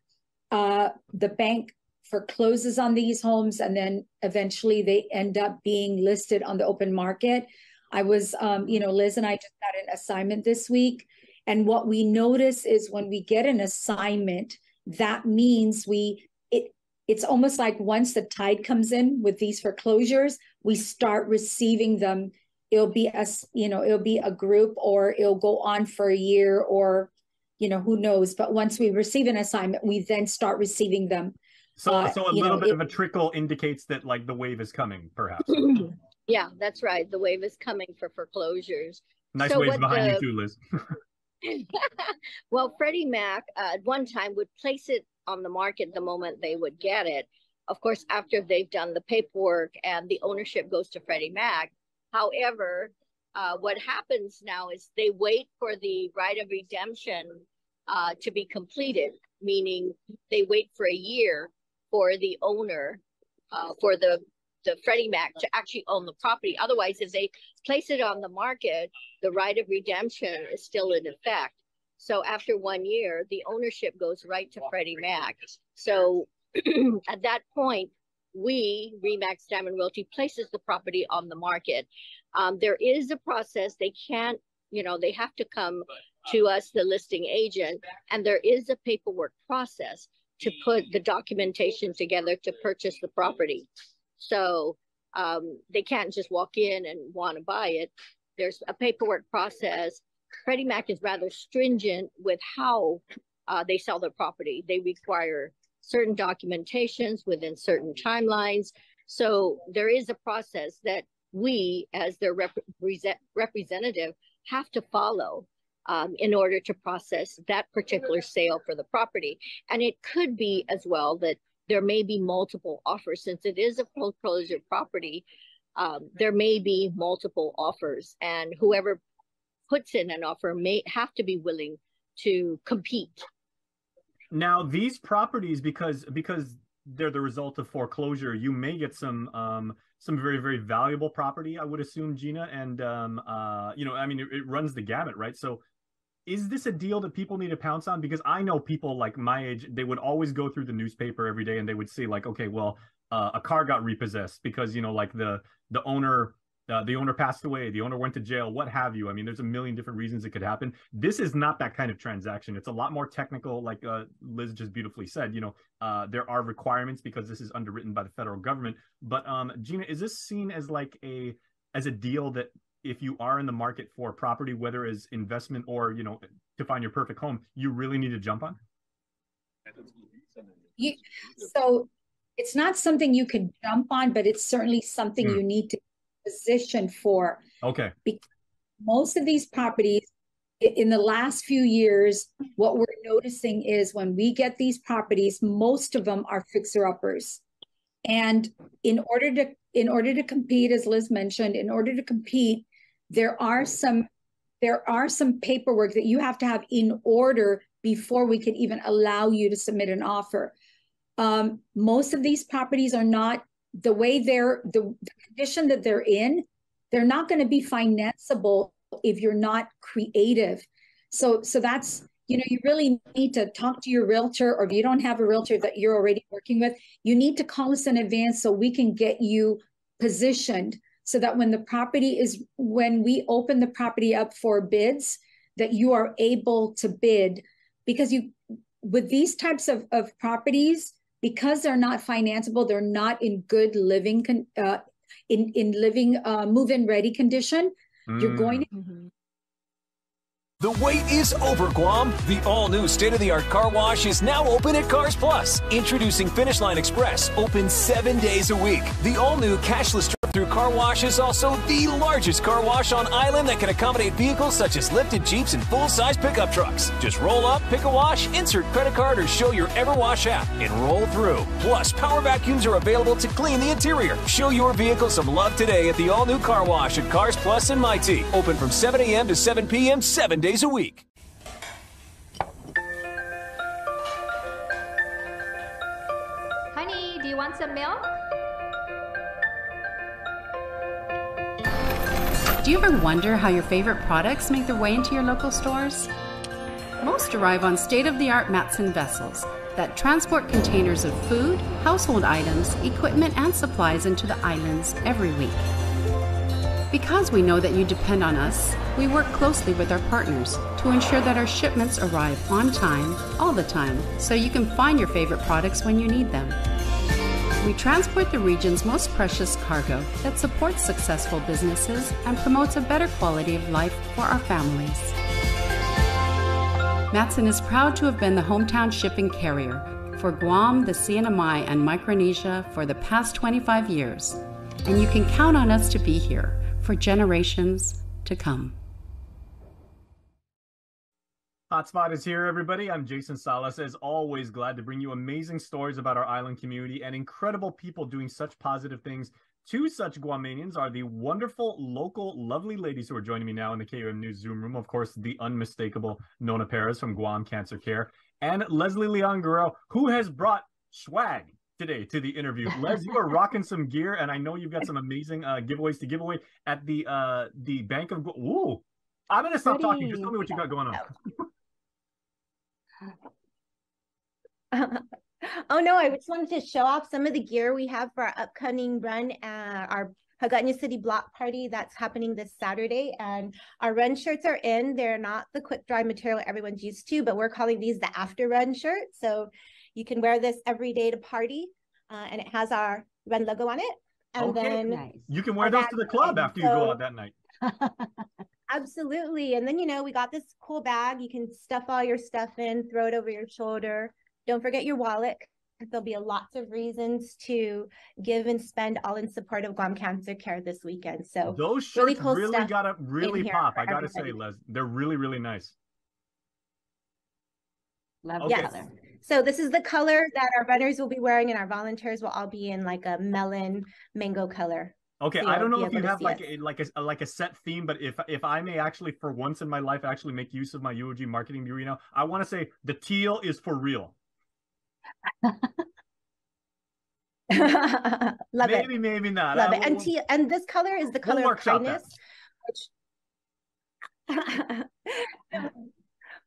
uh, the bank forecloses on these homes and then eventually they end up being listed on the open market. I was, um, you know, Liz and I just got an assignment this week. And what we notice is when we get an assignment, that means we, it, it's almost like once the tide comes in with these foreclosures, we start receiving them. It'll be a, you know, it'll be a group or it'll go on for a year or you know, who knows? But once we receive an assignment, we then start receiving them. So, uh, so a little know, bit it, of a trickle indicates that like the wave is coming, perhaps. yeah, that's right. The wave is coming for foreclosures. Nice so waves behind the... you too, Liz. well, Freddie Mac uh, at one time would place it on the market the moment they would get it. Of course, after they've done the paperwork and the ownership goes to Freddie Mac. However, uh, what happens now is they wait for the right of redemption uh, to be completed, meaning they wait for a year for the owner, uh, for the the Freddie Mac to actually own the property. Otherwise, if they place it on the market, the right of redemption is still in effect. So after one year, the ownership goes right to Freddie Mac. So at that point, we, Remax Diamond Realty, places the property on the market. Um, there is a process. They can't, you know, they have to come to us, the listing agent, and there is a paperwork process to put the documentation together to purchase the property. So um, they can't just walk in and want to buy it. There's a paperwork process. Freddie Mac is rather stringent with how uh, they sell their property. They require certain documentations within certain timelines. So there is a process that we, as their rep- representative, have to follow um, in order to process that particular sale for the property. And it could be as well that there may be multiple offers since it is a foreclosure property. Um, there may be multiple offers, and whoever puts in an offer may have to be willing to compete. Now, these properties, because because they're the result of foreclosure, you may get some um, some very very valuable property i would assume gina and um uh you know i mean it, it, runs the gamut right so is this a deal that people need to pounce on because i know people like my age they would always go through the newspaper every day and they would see like okay well uh, a car got repossessed because you know like the the owner uh, the owner passed away, the owner went to jail, what have you. I mean, there's a million different reasons it could happen. This is not that kind of transaction. It's a lot more technical, like uh, Liz just beautifully said. You know, uh, there are requirements because this is underwritten by the federal government. But um, Gina, is this seen as like a as a deal that if you are in the market for property, whether as investment or you know to find your perfect home, you really need to jump on? You, so it's not something you can jump on, but it's certainly something mm. you need to position for. Okay. Because most of these properties in the last few years, what we're noticing is when we get these properties, most of them are fixer uppers. And in order to in order to compete, as Liz mentioned, in order to compete, there are some there are some paperwork that you have to have in order before we can even allow you to submit an offer. Um, most of these properties are not the way they're the, the condition that they're in they're not going to be financeable if you're not creative so so that's you know you really need to talk to your realtor or if you don't have a realtor that you're already working with you need to call us in advance so we can get you positioned so that when the property is when we open the property up for bids that you are able to bid because you with these types of, of properties because they're not financeable they're not in good living uh, in in living uh, move-in ready condition mm. you're going to mm-hmm. The wait is over, Guam. The all new state of the art car wash is now open at Cars Plus. Introducing Finish Line Express, open seven days a week. The all new cashless through Car Wash is also the largest car wash on island that can accommodate vehicles such as lifted Jeeps and full-size pickup trucks. Just roll up, pick a wash, insert credit card or show your EverWash app and roll through. Plus, power vacuums are available to clean the interior. Show your vehicle some love today at the all-new Car Wash at Cars Plus in Maite. Open from 7 a.m. to 7 p.m. seven days a week. Honey, do you want some milk? Do you ever wonder how your favorite products make their way into your local stores? Most arrive on state of the art mats and vessels that transport containers of food, household items, equipment, and supplies into the islands every week. Because we know that you depend on us, we work closely with our partners to ensure that our shipments arrive on time, all the time, so you can find your favorite products when you need them. We transport the region's most precious cargo that supports successful businesses and promotes a better quality of life for our families. Matson is proud to have been the hometown shipping carrier for Guam, the CNMI, and Micronesia for the past 25 years, and you can count on us to be here for generations to come. Hotspot is here, everybody. I'm Jason Salas. As always, glad to bring you amazing stories about our island community and incredible people doing such positive things. Two such Guamanians are the wonderful, local, lovely ladies who are joining me now in the KUAM News Zoom room. Of course, the unmistakable Nona Perez from Guam Cancer Care and Leslie Leon Guerrero, who has brought swag today to the interview. Les, you are rocking some gear, and I know you've got some amazing uh, giveaways to give away at the uh, the Bank of. Ooh, I'm gonna stop talking. Just tell me what you got going on. oh no, I just wanted to show off some of the gear we have for our upcoming run, uh, our Hagåtña City Block Party that's happening this Saturday. And our run shirts are in. They're not the quick dry material everyone's used to, but we're calling these the after run shirts. So you can wear this every day to party, uh, and it has our run logo on it. And okay. then nice. you can wear those to the club after so, you go out that night. Absolutely. And then, you know, we got this cool bag. You can stuff all your stuff in, throw it over your shoulder. Don't forget your wallet. There'll be lots of reasons to give and spend all in support of Guam Cancer Care this weekend. So those shirts really, cool really gotta really pop. I gotta say, Les, they're really, really nice. Love okay. Yes. So this is the color that our runners will be wearing and our volunteers will all be in like a melon mango color. Okay, I don't know if you have like a, like a like a set theme, but if if I may actually for once in my life actually make use of my UOG marketing bureau, now I want to say the teal is for real. Love maybe, it. Maybe, maybe not. Love uh, it. And teal, and this color is the color we'll of kindness. Which...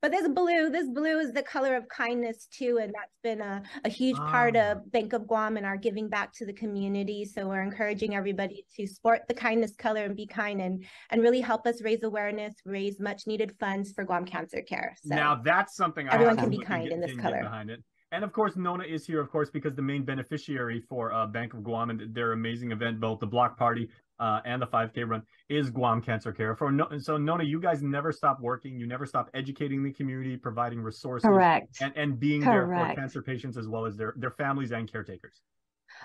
But this blue, this blue is the color of kindness too, and that's been a, a huge part of ah. Bank of Guam and our giving back to the community. So we're encouraging everybody to sport the kindness color and be kind and and really help us raise awareness, raise much needed funds for Guam Cancer Care. So now that's something everyone can be kind in this color. Behind it. And of course, Nona is here, of course, because the main beneficiary for uh, Bank of Guam and their amazing event, both the block party uh, and the 5K run is Guam Cancer Care. For no, so Nona, you guys never stop working. You never stop educating the community, providing resources, correct, and, and being correct. there for cancer patients as well as their their families and caretakers.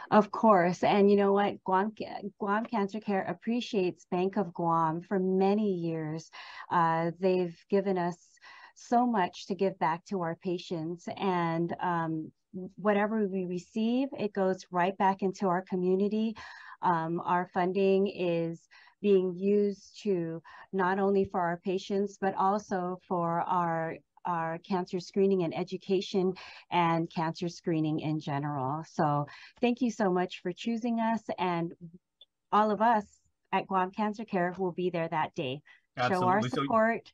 Of course, and you know what, Guam Guam Cancer Care appreciates Bank of Guam for many years. Uh, they've given us so much to give back to our patients and um, whatever we receive it goes right back into our community um, our funding is being used to not only for our patients, but also for our our cancer screening and education and cancer screening in general. So thank you so much for choosing us and all of us at Guam Cancer Care will be there that day. Absolutely. Show our support. So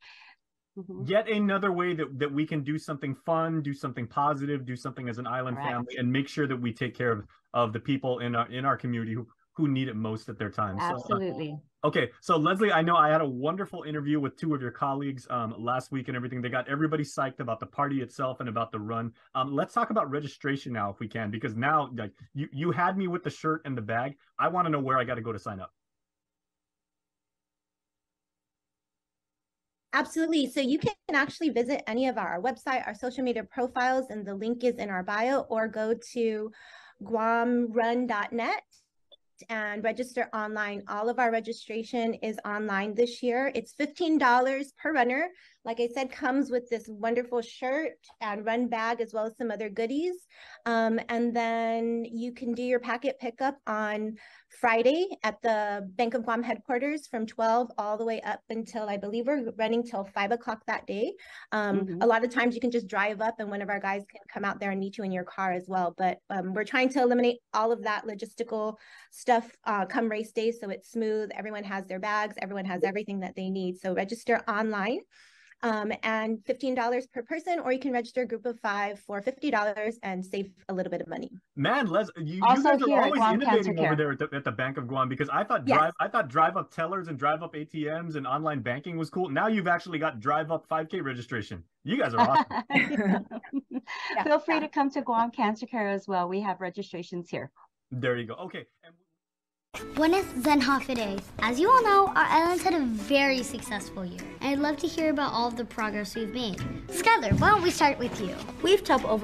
Mm-hmm. Yet another way that, that we can do something fun, do something positive, do something as an island family, and make sure that we take care of, of the people in our in our community who who need it most at their time. Absolutely. So, uh, okay, so Leslie, I know I had a wonderful interview with two of your colleagues um, last week and everything. They got everybody psyched about the party itself and about the run. Um, let's talk about registration now, if we can, because now like you you had me with the shirt and the bag. I want to know where I got to go to sign up. Absolutely. So you can actually visit any of our website, our social media profiles, and the link is in our bio, or go to guamrun.net and register online. All of our registration is online this year. It's $15 per runner. Like I said, comes with this wonderful shirt and run bag as well as some other goodies. Um, and then you can do your packet pickup on Friday at the Bank of Guam headquarters from 12 all the way up until I believe we're running till five o'clock that day. Um, mm-hmm. A lot of times you can just drive up and one of our guys can come out there and meet you in your car as well. But um, we're trying to eliminate all of that logistical stuff uh, come race day so it's smooth. Everyone has their bags, everyone has everything that they need. So register online um, and $15 per person, or you can register a group of five for $50 and save a little bit of money. Man, Les, you, you guys are always innovating over there at the, at the, Bank of Guam because I thought drive, yes. I thought drive up tellers and drive up ATMs and online banking was cool. Now you've actually got drive up 5K registration. You guys are awesome. yeah. Feel free to come to Guam Cancer Care as well. We have registrations here. There you go. Okay. And Buenas Zenha As you all know, our islands had a very successful year, I'd love to hear about all of the progress we've made. Skylar, why don't we start with you? We've topped over